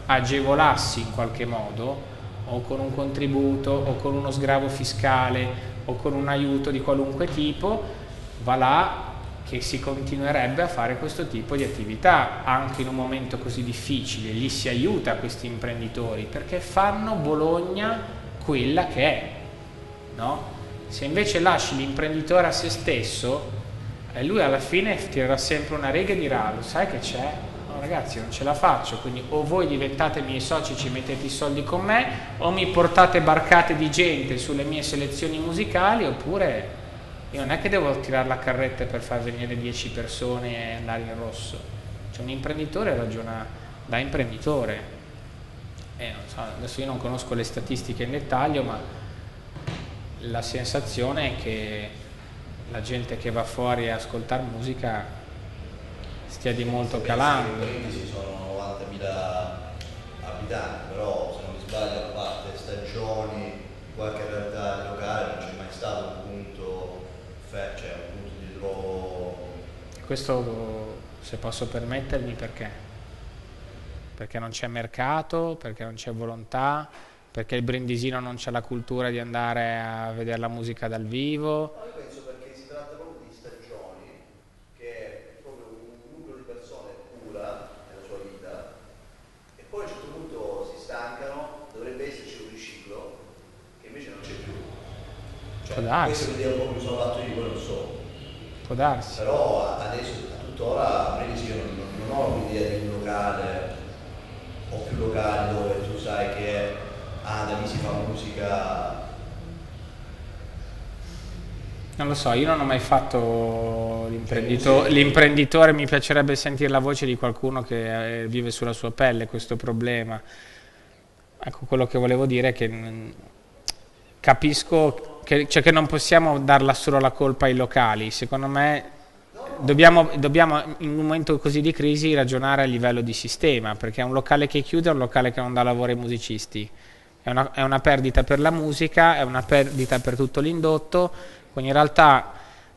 agevolassi in qualche modo o con un contributo o con uno sgravo fiscale o con un aiuto di qualunque tipo, va là che si continuerebbe a fare questo tipo di attività anche in un momento così difficile, lì si aiuta questi imprenditori perché fanno Bologna quella che è, no? Se invece lasci l'imprenditore a se stesso, e lui alla fine tirerà sempre una riga e dirà, lo sai che c'è? No ragazzi non ce la faccio, quindi o voi diventate miei soci e ci mettete i soldi con me, o mi portate barcate di gente sulle mie selezioni musicali, oppure io non è che devo tirare la carretta per far venire 10 persone e andare in rosso. Cioè un imprenditore ragiona da imprenditore. E non so, adesso io non conosco le statistiche in dettaglio, ma la sensazione è che la gente che va fuori a ascoltare musica stia di molto calando. Brindisi sono 90.000 abitanti, però se non mi sbaglio, a parte stagioni, qualche realtà locale, non c'è mai stato un punto, cioè un punto di trovo. Questo, se posso permettermi, perché? Perché non c'è mercato, perché non c'è volontà, perché il brindisino non c'è la cultura di andare a vedere la musica dal vivo. Ma io penso perché si tratta proprio di stagioni, che è proprio un numero di persone cura nella sua vita, e poi a un certo punto si stancano, dovrebbe esserci un riciclo, che invece non c'è più. Cioè, Può darsi. Questo che io mi sono fatto io, poi non so. Può darsi. Però adesso, tuttora, a Brindisi io non, non ho un'idea di un locale o più locali dove tu sai che ah, da lì si fa musica. Non lo so, io non ho mai fatto l'imprenditore, l'imprenditore mi piacerebbe sentire la voce di qualcuno che eh, vive sulla sua pelle questo problema. Ecco, quello che volevo dire è che mm, capisco che, cioè che non possiamo darla solo la colpa ai locali, secondo me dobbiamo, dobbiamo in un momento così di crisi ragionare a livello di sistema, perché un locale che chiude è un locale che non dà lavoro ai musicisti, è una, è una perdita per la musica, è una perdita per tutto l'indotto, quindi in realtà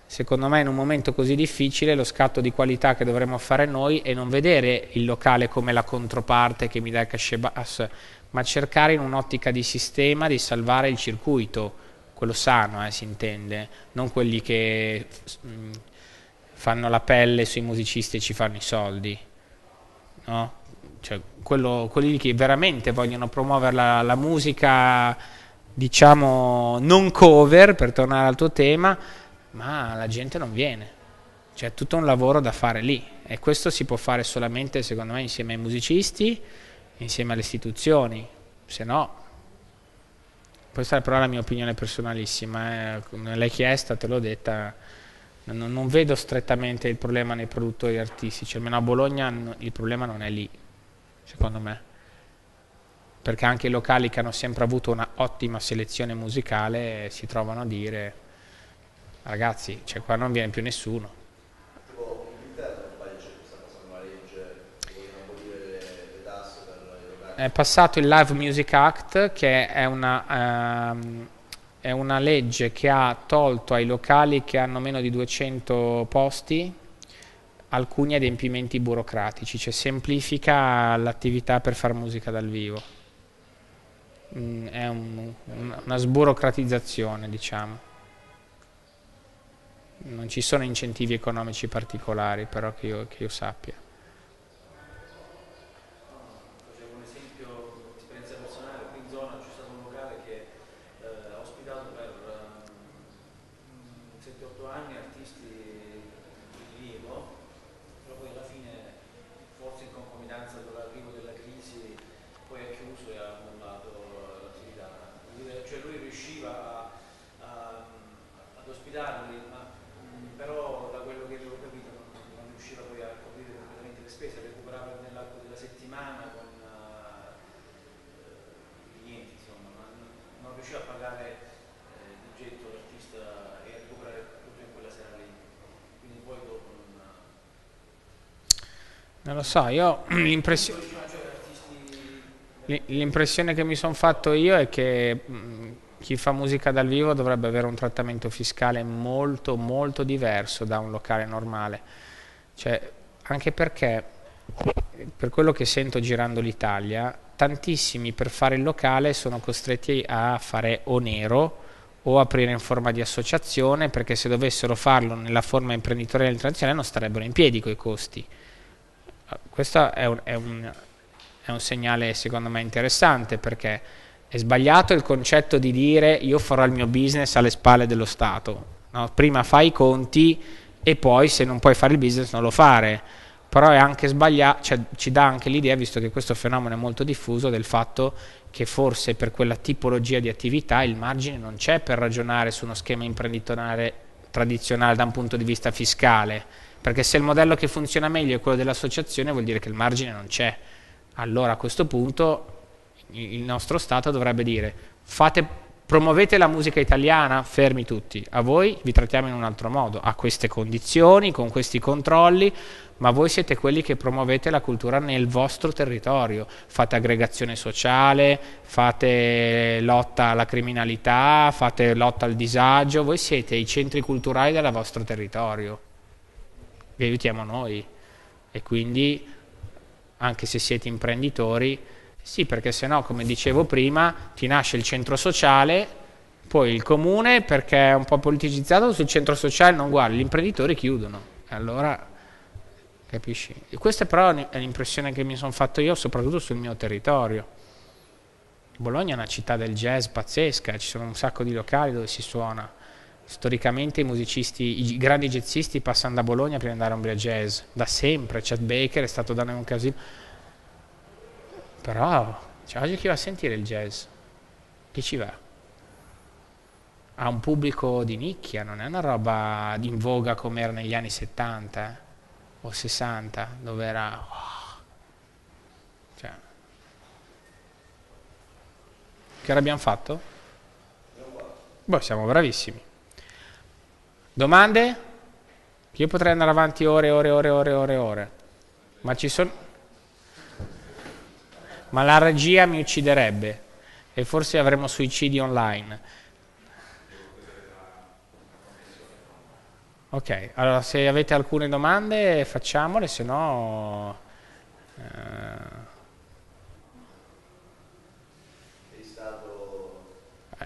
secondo me in un momento così difficile lo scatto di qualità che dovremmo fare noi è non vedere il locale come la controparte che mi dà il cachet basso, ma cercare in un'ottica di sistema di salvare il circuito, quello sano eh, si intende, non quelli che mh, fanno la pelle sui musicisti e ci fanno i soldi, no? Cioè, quello, quelli che veramente vogliono promuovere la, la musica, diciamo, non cover, per tornare al tuo tema, ma la gente non viene. C'è tutto un lavoro da fare lì. E questo si può fare solamente, secondo me, insieme ai musicisti, insieme alle istituzioni, se no questa è però la mia opinione personalissima, eh. me l'hai chiesta, te l'ho detta, non, non, vedo strettamente il problema nei produttori artistici, almeno a Bologna il problema non è lì, secondo me, perché anche i locali che hanno sempre avuto una ottima selezione musicale si trovano a dire, ragazzi, cioè qua non viene più nessuno. è passato il Live Music Act, che è una, uh, è una, legge che ha tolto ai locali che hanno meno di 200 posti alcuni adempimenti burocratici, cioè semplifica l'attività per fare musica dal vivo. Mm, è un, una sburocratizzazione, diciamo. Non ci sono incentivi economici particolari, però che io, che io sappia. Lo so, io l'impressione, l'impressione che mi sono fatto io è che chi fa musica dal vivo dovrebbe avere un trattamento fiscale molto molto diverso da un locale normale. Cioè, anche perché per quello che sento girando l'Italia, tantissimi per fare il locale sono costretti a fare o nero o aprire in forma di associazione perché se dovessero farlo nella forma imprenditoriale tradizionale non starebbero in piedi coi costi questo è un, è, un, è un segnale secondo me interessante perché è sbagliato il concetto di dire io farò il mio business alle spalle dello Stato. No? Prima fai i conti e poi se non puoi fare il business non lo fare. Però è anche sbagliato, cioè, ci dà anche l'idea, visto che questo fenomeno è molto diffuso, del fatto che forse per quella tipologia di attività il margine non c'è per ragionare su uno schema imprenditoriale tradizionale da un punto di vista fiscale perché se il modello che funziona meglio è quello dell'associazione vuol dire che il margine non c'è. Allora a questo punto il nostro Stato dovrebbe dire fate, promuovete la musica italiana, fermi tutti, a voi vi trattiamo in un altro modo, a queste condizioni, con questi controlli, ma voi siete quelli che promuovete la cultura nel vostro territorio, fate aggregazione sociale, fate lotta alla criminalità, fate lotta al disagio, voi siete i centri culturali del vostro territorio vi aiutiamo noi e quindi anche se siete imprenditori, sì perché se no come dicevo prima ti nasce il centro sociale, poi il comune perché è un po' politicizzato sul centro sociale non guarda, gli imprenditori chiudono e allora capisci? E questa però è l'impressione che mi sono fatto io soprattutto sul mio territorio. Bologna è una città del jazz pazzesca, ci sono un sacco di locali dove si suona storicamente i musicisti, i grandi jazzisti passano da Bologna prima di andare a Umbria Jazz, da sempre, Chad Baker è stato da noi un casino. Però, cioè, oggi chi va a sentire il jazz? Chi ci va? Ha un pubblico di nicchia, non è una roba in voga come era negli anni 70 eh? o 60, dove era... Cioè. Che ora abbiamo fatto? Boh, siamo bravissimi. Domande? Io potrei andare avanti ore e ore e ore e ore e ore. Ma ci sono... Ma la regia mi ucciderebbe e forse avremo suicidi online. Ok, allora se avete alcune domande facciamole, se no... Eh,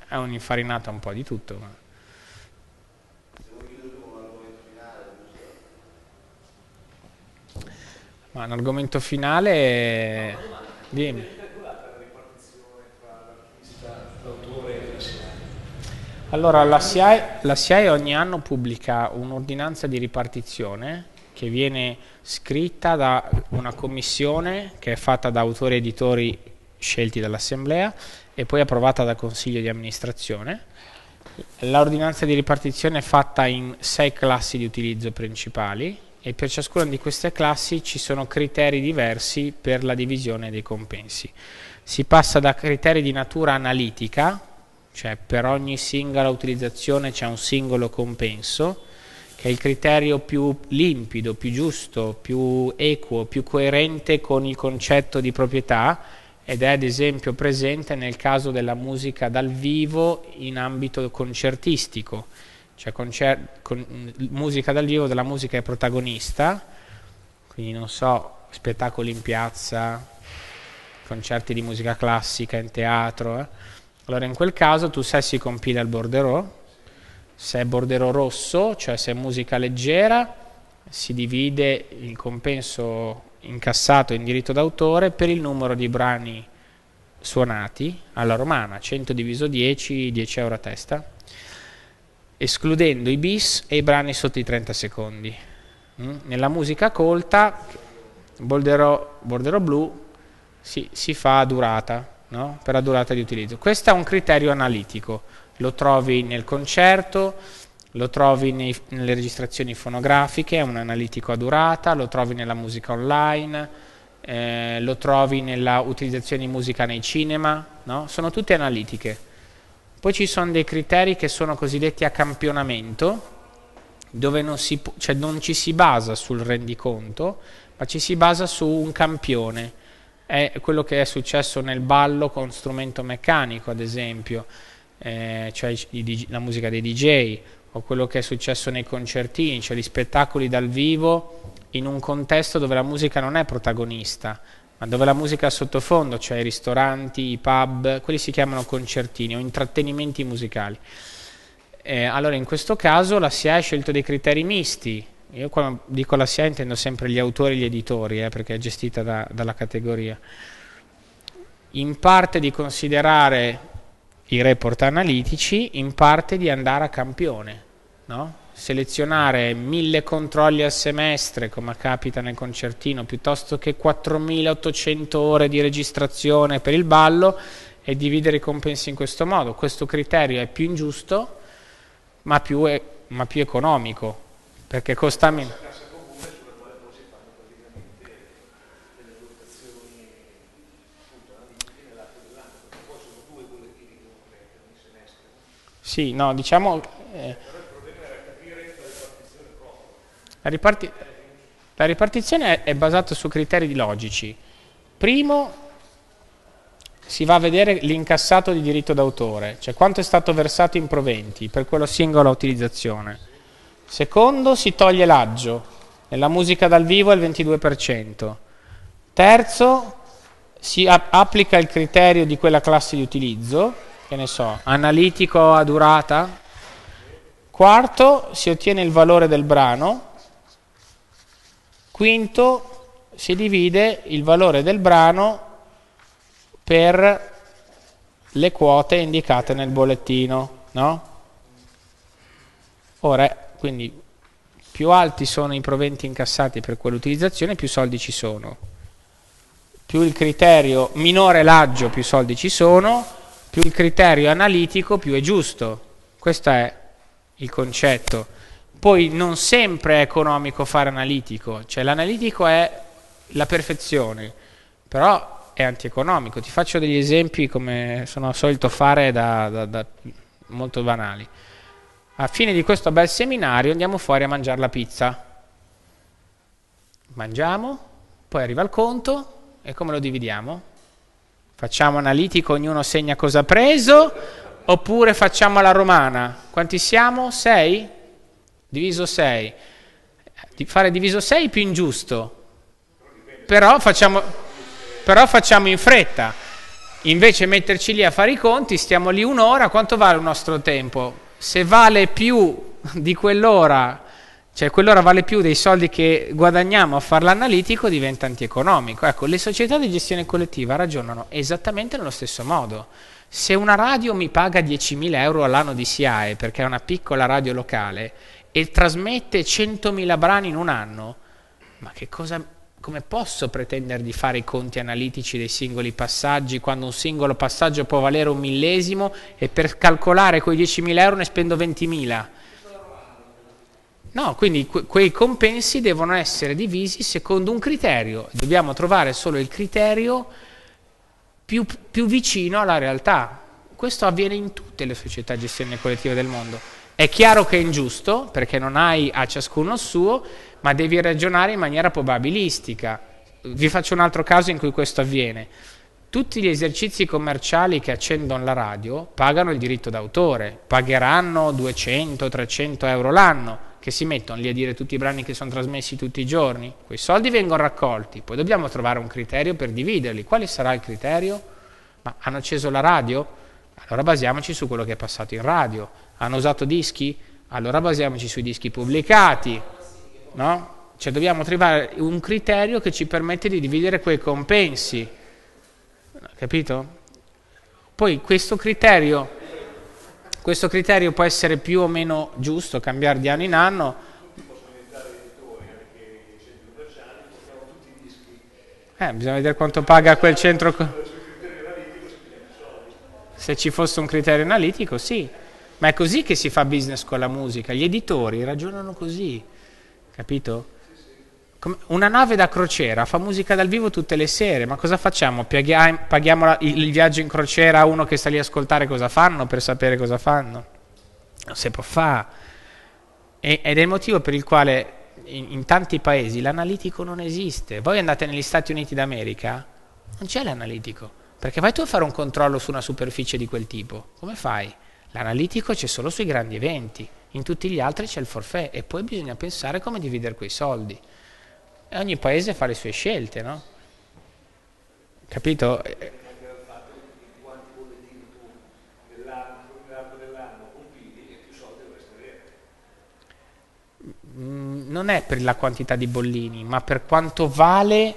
è un'infarinata un po' di tutto. Ma... Ma un argomento finale... Dimmi. Allora, la SIAE, la SIAE ogni anno pubblica un'ordinanza di ripartizione che viene scritta da una commissione che è fatta da autori editori scelti dall'Assemblea e poi approvata dal Consiglio di amministrazione. L'ordinanza di ripartizione è fatta in sei classi di utilizzo principali e per ciascuna di queste classi ci sono criteri diversi per la divisione dei compensi. Si passa da criteri di natura analitica, cioè per ogni singola utilizzazione c'è un singolo compenso, che è il criterio più limpido, più giusto, più equo, più coerente con il concetto di proprietà ed è ad esempio presente nel caso della musica dal vivo in ambito concertistico, cioè concer- con, musica dal vivo della musica è protagonista, quindi non so, spettacoli in piazza, concerti di musica classica in teatro, eh. allora in quel caso tu sai si compila il borderò, se è borderò rosso, cioè se è musica leggera, si divide il compenso incassato in diritto d'autore per il numero di brani suonati alla romana, 100 diviso 10, 10 euro a testa, escludendo i bis e i brani sotto i 30 secondi. Mm? Nella musica colta, borderò, borderò blu si, si, fa a durata, no? per la durata di utilizzo. Questo è un criterio analitico lo trovi nel concerto, lo trovi nei, nelle registrazioni fonografiche, è un analitico a durata, lo trovi nella musica online, eh, lo trovi nella utilizzazione di musica nei cinema, no? sono tutte analitiche. Poi ci sono dei criteri che sono cosiddetti a campionamento, dove non, si, cioè non ci si basa sul rendiconto, ma ci si basa su un campione. È quello che è successo nel ballo con strumento meccanico, ad esempio eh, cioè la musica dei DJ o quello che è successo nei concertini, cioè gli spettacoli dal vivo in un contesto dove la musica non è protagonista, ma dove la musica è sottofondo, cioè i ristoranti, i pub, quelli si chiamano concertini o intrattenimenti musicali. Eh, allora in questo caso la SIA ha scelto dei criteri misti, io quando dico la SIA intendo sempre gli autori e gli editori, eh, perché è gestita da, dalla categoria. In parte di considerare i report analitici in parte di andare a campione, no? Selezionare mille controlli al semestre come capita nel concertino piuttosto che 4800 ore di registrazione per il ballo e dividere i compensi in questo modo. Questo criterio è più ingiusto ma più, è, ma più economico perché costa meno. Sì, no, diciamo... Eh, la, riparti- la ripartizione è, è basata su criteri logici. Primo, si va a vedere l'incassato di diritto d'autore, cioè quanto è stato versato in proventi per quella singola utilizzazione. Secondo, si toglie l'aggio, nella musica dal vivo è il 22%. Terzo, si applica il criterio di quella classe di utilizzo che ne so, analitico a durata. Quarto, si ottiene il valore del brano. Quinto, si divide il valore del brano per le quote indicate nel bollettino, no? Ora, quindi più alti sono i proventi incassati per quell'utilizzazione, più soldi ci sono. Più il criterio minore l'aggio, più soldi ci sono più il criterio analitico, più è giusto. Questo è il concetto. Poi non sempre è economico fare analitico, cioè l'analitico è la perfezione, però è antieconomico. Ti faccio degli esempi come sono solito fare da, da, da molto banali. A fine di questo bel seminario andiamo fuori a mangiare la pizza. Mangiamo, poi arriva il conto e come lo dividiamo? Facciamo analitico, ognuno segna cosa ha preso, oppure facciamo la romana. Quanti siamo? 6? Diviso 6. Fare diviso 6 è più ingiusto, però facciamo, però facciamo in fretta. Invece metterci lì a fare i conti, stiamo lì un'ora, quanto vale il nostro tempo? Se vale più di quell'ora cioè quell'ora vale più dei soldi che guadagniamo a fare l'analitico, diventa antieconomico. Ecco, le società di gestione collettiva ragionano esattamente nello stesso modo. Se una radio mi paga 10.000 euro all'anno di SIAE perché è una piccola radio locale e trasmette 100.000 brani in un anno, ma che cosa, come posso pretendere di fare i conti analitici dei singoli passaggi quando un singolo passaggio può valere un millesimo e per calcolare quei 10.000 euro ne spendo 20.000? No, quindi que quei compensi devono essere divisi secondo un criterio, dobbiamo trovare solo il criterio più, più vicino alla realtà. Questo avviene in tutte le società di gestione collettiva del mondo. È chiaro che è ingiusto, perché non hai a ciascuno il suo, ma devi ragionare in maniera probabilistica. Vi faccio un altro caso in cui questo avviene. Tutti gli esercizi commerciali che accendono la radio pagano il diritto d'autore, pagheranno 200-300 euro l'anno, che si mettono lì a dire tutti i brani che sono trasmessi tutti i giorni, quei soldi vengono raccolti, poi dobbiamo trovare un criterio per dividerli. Quale sarà il criterio? Ma hanno acceso la radio? Allora basiamoci su quello che è passato in radio. Hanno usato dischi? Allora basiamoci sui dischi pubblicati. No? Cioè dobbiamo trovare un criterio che ci permette di dividere quei compensi. Capito? Poi questo criterio questo criterio può essere più o meno giusto, cambiare di anno in anno. Eh, bisogna vedere quanto paga quel centro. Se ci fosse un criterio analitico, sì. Ma è così che si fa business con la musica. Gli editori ragionano così, capito? Una nave da crociera fa musica dal vivo tutte le sere, ma cosa facciamo? Paghiamo il viaggio in crociera a uno che sta lì a ascoltare cosa fanno per sapere cosa fanno? Non si può fare. Ed è il motivo per il quale in, in tanti paesi l'analitico non esiste. Voi andate negli Stati Uniti d'America, non c'è l'analitico, perché vai tu a fare un controllo su una superficie di quel tipo. Come fai? L'analitico c'è solo sui grandi eventi, in tutti gli altri c'è il forfè e poi bisogna pensare come dividere quei soldi. E ogni paese fa le sue scelte, no? Capito? Mm, non è per la quantità di bollini, ma per quanto vale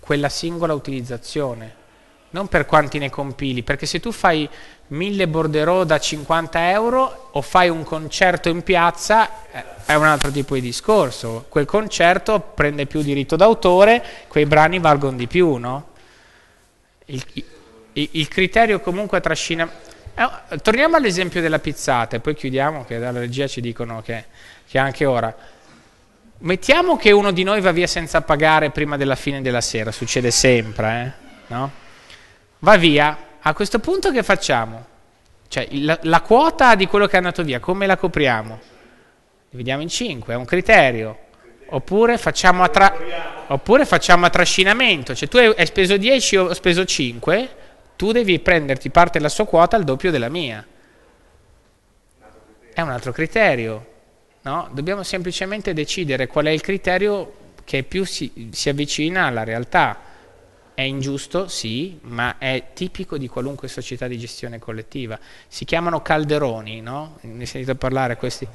quella singola utilizzazione non per quanti ne compili, perché se tu fai mille borderò da 50 euro o fai un concerto in piazza eh, è un altro tipo di discorso, quel concerto prende più diritto d'autore, quei brani valgono di più, no? Il, il, il criterio comunque trascina... Eh, torniamo all'esempio della pizzata e poi chiudiamo che dalla regia ci dicono che, che anche ora. Mettiamo che uno di noi va via senza pagare prima della fine della sera, succede sempre, eh? no? Va via, a questo punto che facciamo? Cioè, la, la, quota di quello che è andato via, come la copriamo? Dividiamo in 5, è un criterio. Oppure facciamo a, tra, oppure facciamo a trascinamento, cioè tu hai speso 10 o ho speso 5, tu devi prenderti parte della sua quota al doppio della mia. È un altro criterio. No? Dobbiamo semplicemente decidere qual è il criterio che più si, si avvicina alla realtà. È ingiusto? Sì, ma è tipico di qualunque società di gestione collettiva. Si chiamano calderoni, no? Ne hai sentito parlare questi,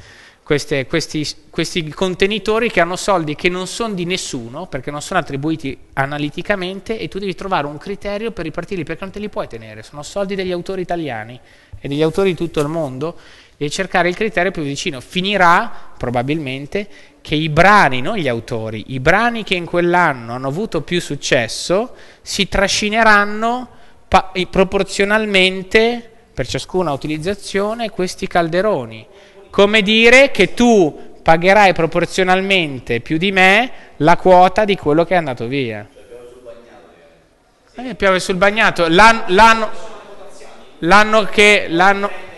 queste, questi, questi contenitori che hanno soldi che non sono di nessuno, perché non sono attribuiti analiticamente e tu devi trovare un criterio per ripartirli, perché non te li puoi tenere. Sono soldi degli autori italiani e degli autori di tutto il mondo e cercare il criterio più vicino. Finirà probabilmente che i brani, non gli autori, i brani che in quell'anno hanno avuto più successo si trascineranno proporzionalmente per ciascuna utilizzazione questi calderoni. Come dire che tu pagherai proporzionalmente più di me la quota di quello che è andato via. Eh, piove sul bagnato. L'anno, l'anno che... L'anno,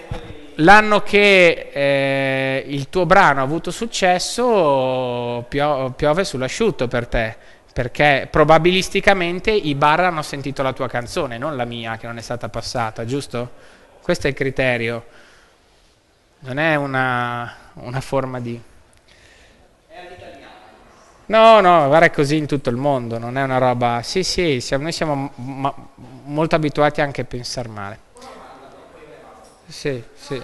l'anno che eh, il tuo brano ha avuto successo pio piove sull'asciutto per te perché probabilisticamente i bar hanno sentito la tua canzone non la mia che non è stata passata giusto? questo è il criterio non è una, una forma di no no guarda è così in tutto il mondo non è una roba sì sì siamo, noi siamo molto abituati anche a pensare male sì, sì.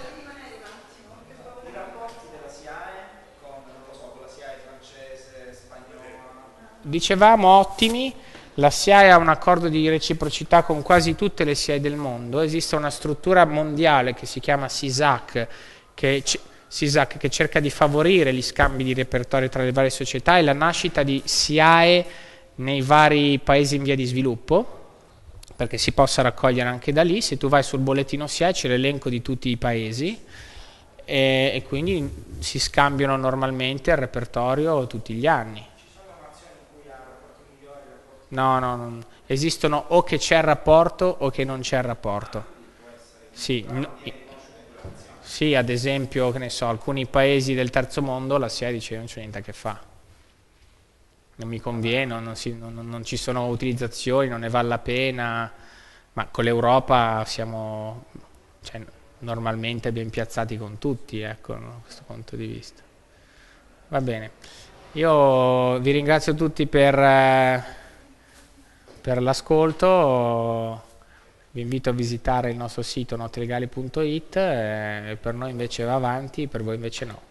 Dicevamo ottimi, La SIAE ha un accordo di reciprocità con quasi tutte le SIAE del mondo, esiste una struttura mondiale che si chiama SISAC, che, SISAC, che cerca di favorire gli scambi di repertorio tra le varie società e la nascita di SIAE nei vari paesi in via di sviluppo, perché si possa raccogliere anche da lì. Se tu vai sul bollettino SIAE c'è l'elenco di tutti i paesi e, e quindi si scambiano normalmente il repertorio tutti gli anni. No, no, no, esistono o che c'è il rapporto o che non c'è il rapporto. Sì, no, sì, ad esempio, che ne so, alcuni paesi del terzo mondo la SIA dice non c'è niente a che fa. Non mi conviene, non, si, non, non, ci sono utilizzazioni, non ne vale la pena, ma con l'Europa siamo cioè, normalmente ben piazzati con tutti, ecco, da questo punto di vista. Va bene, io vi ringrazio tutti per... Per l'ascolto, vi invito a visitare il nostro sito notelegali.it, eh, per noi invece va avanti, per voi invece no.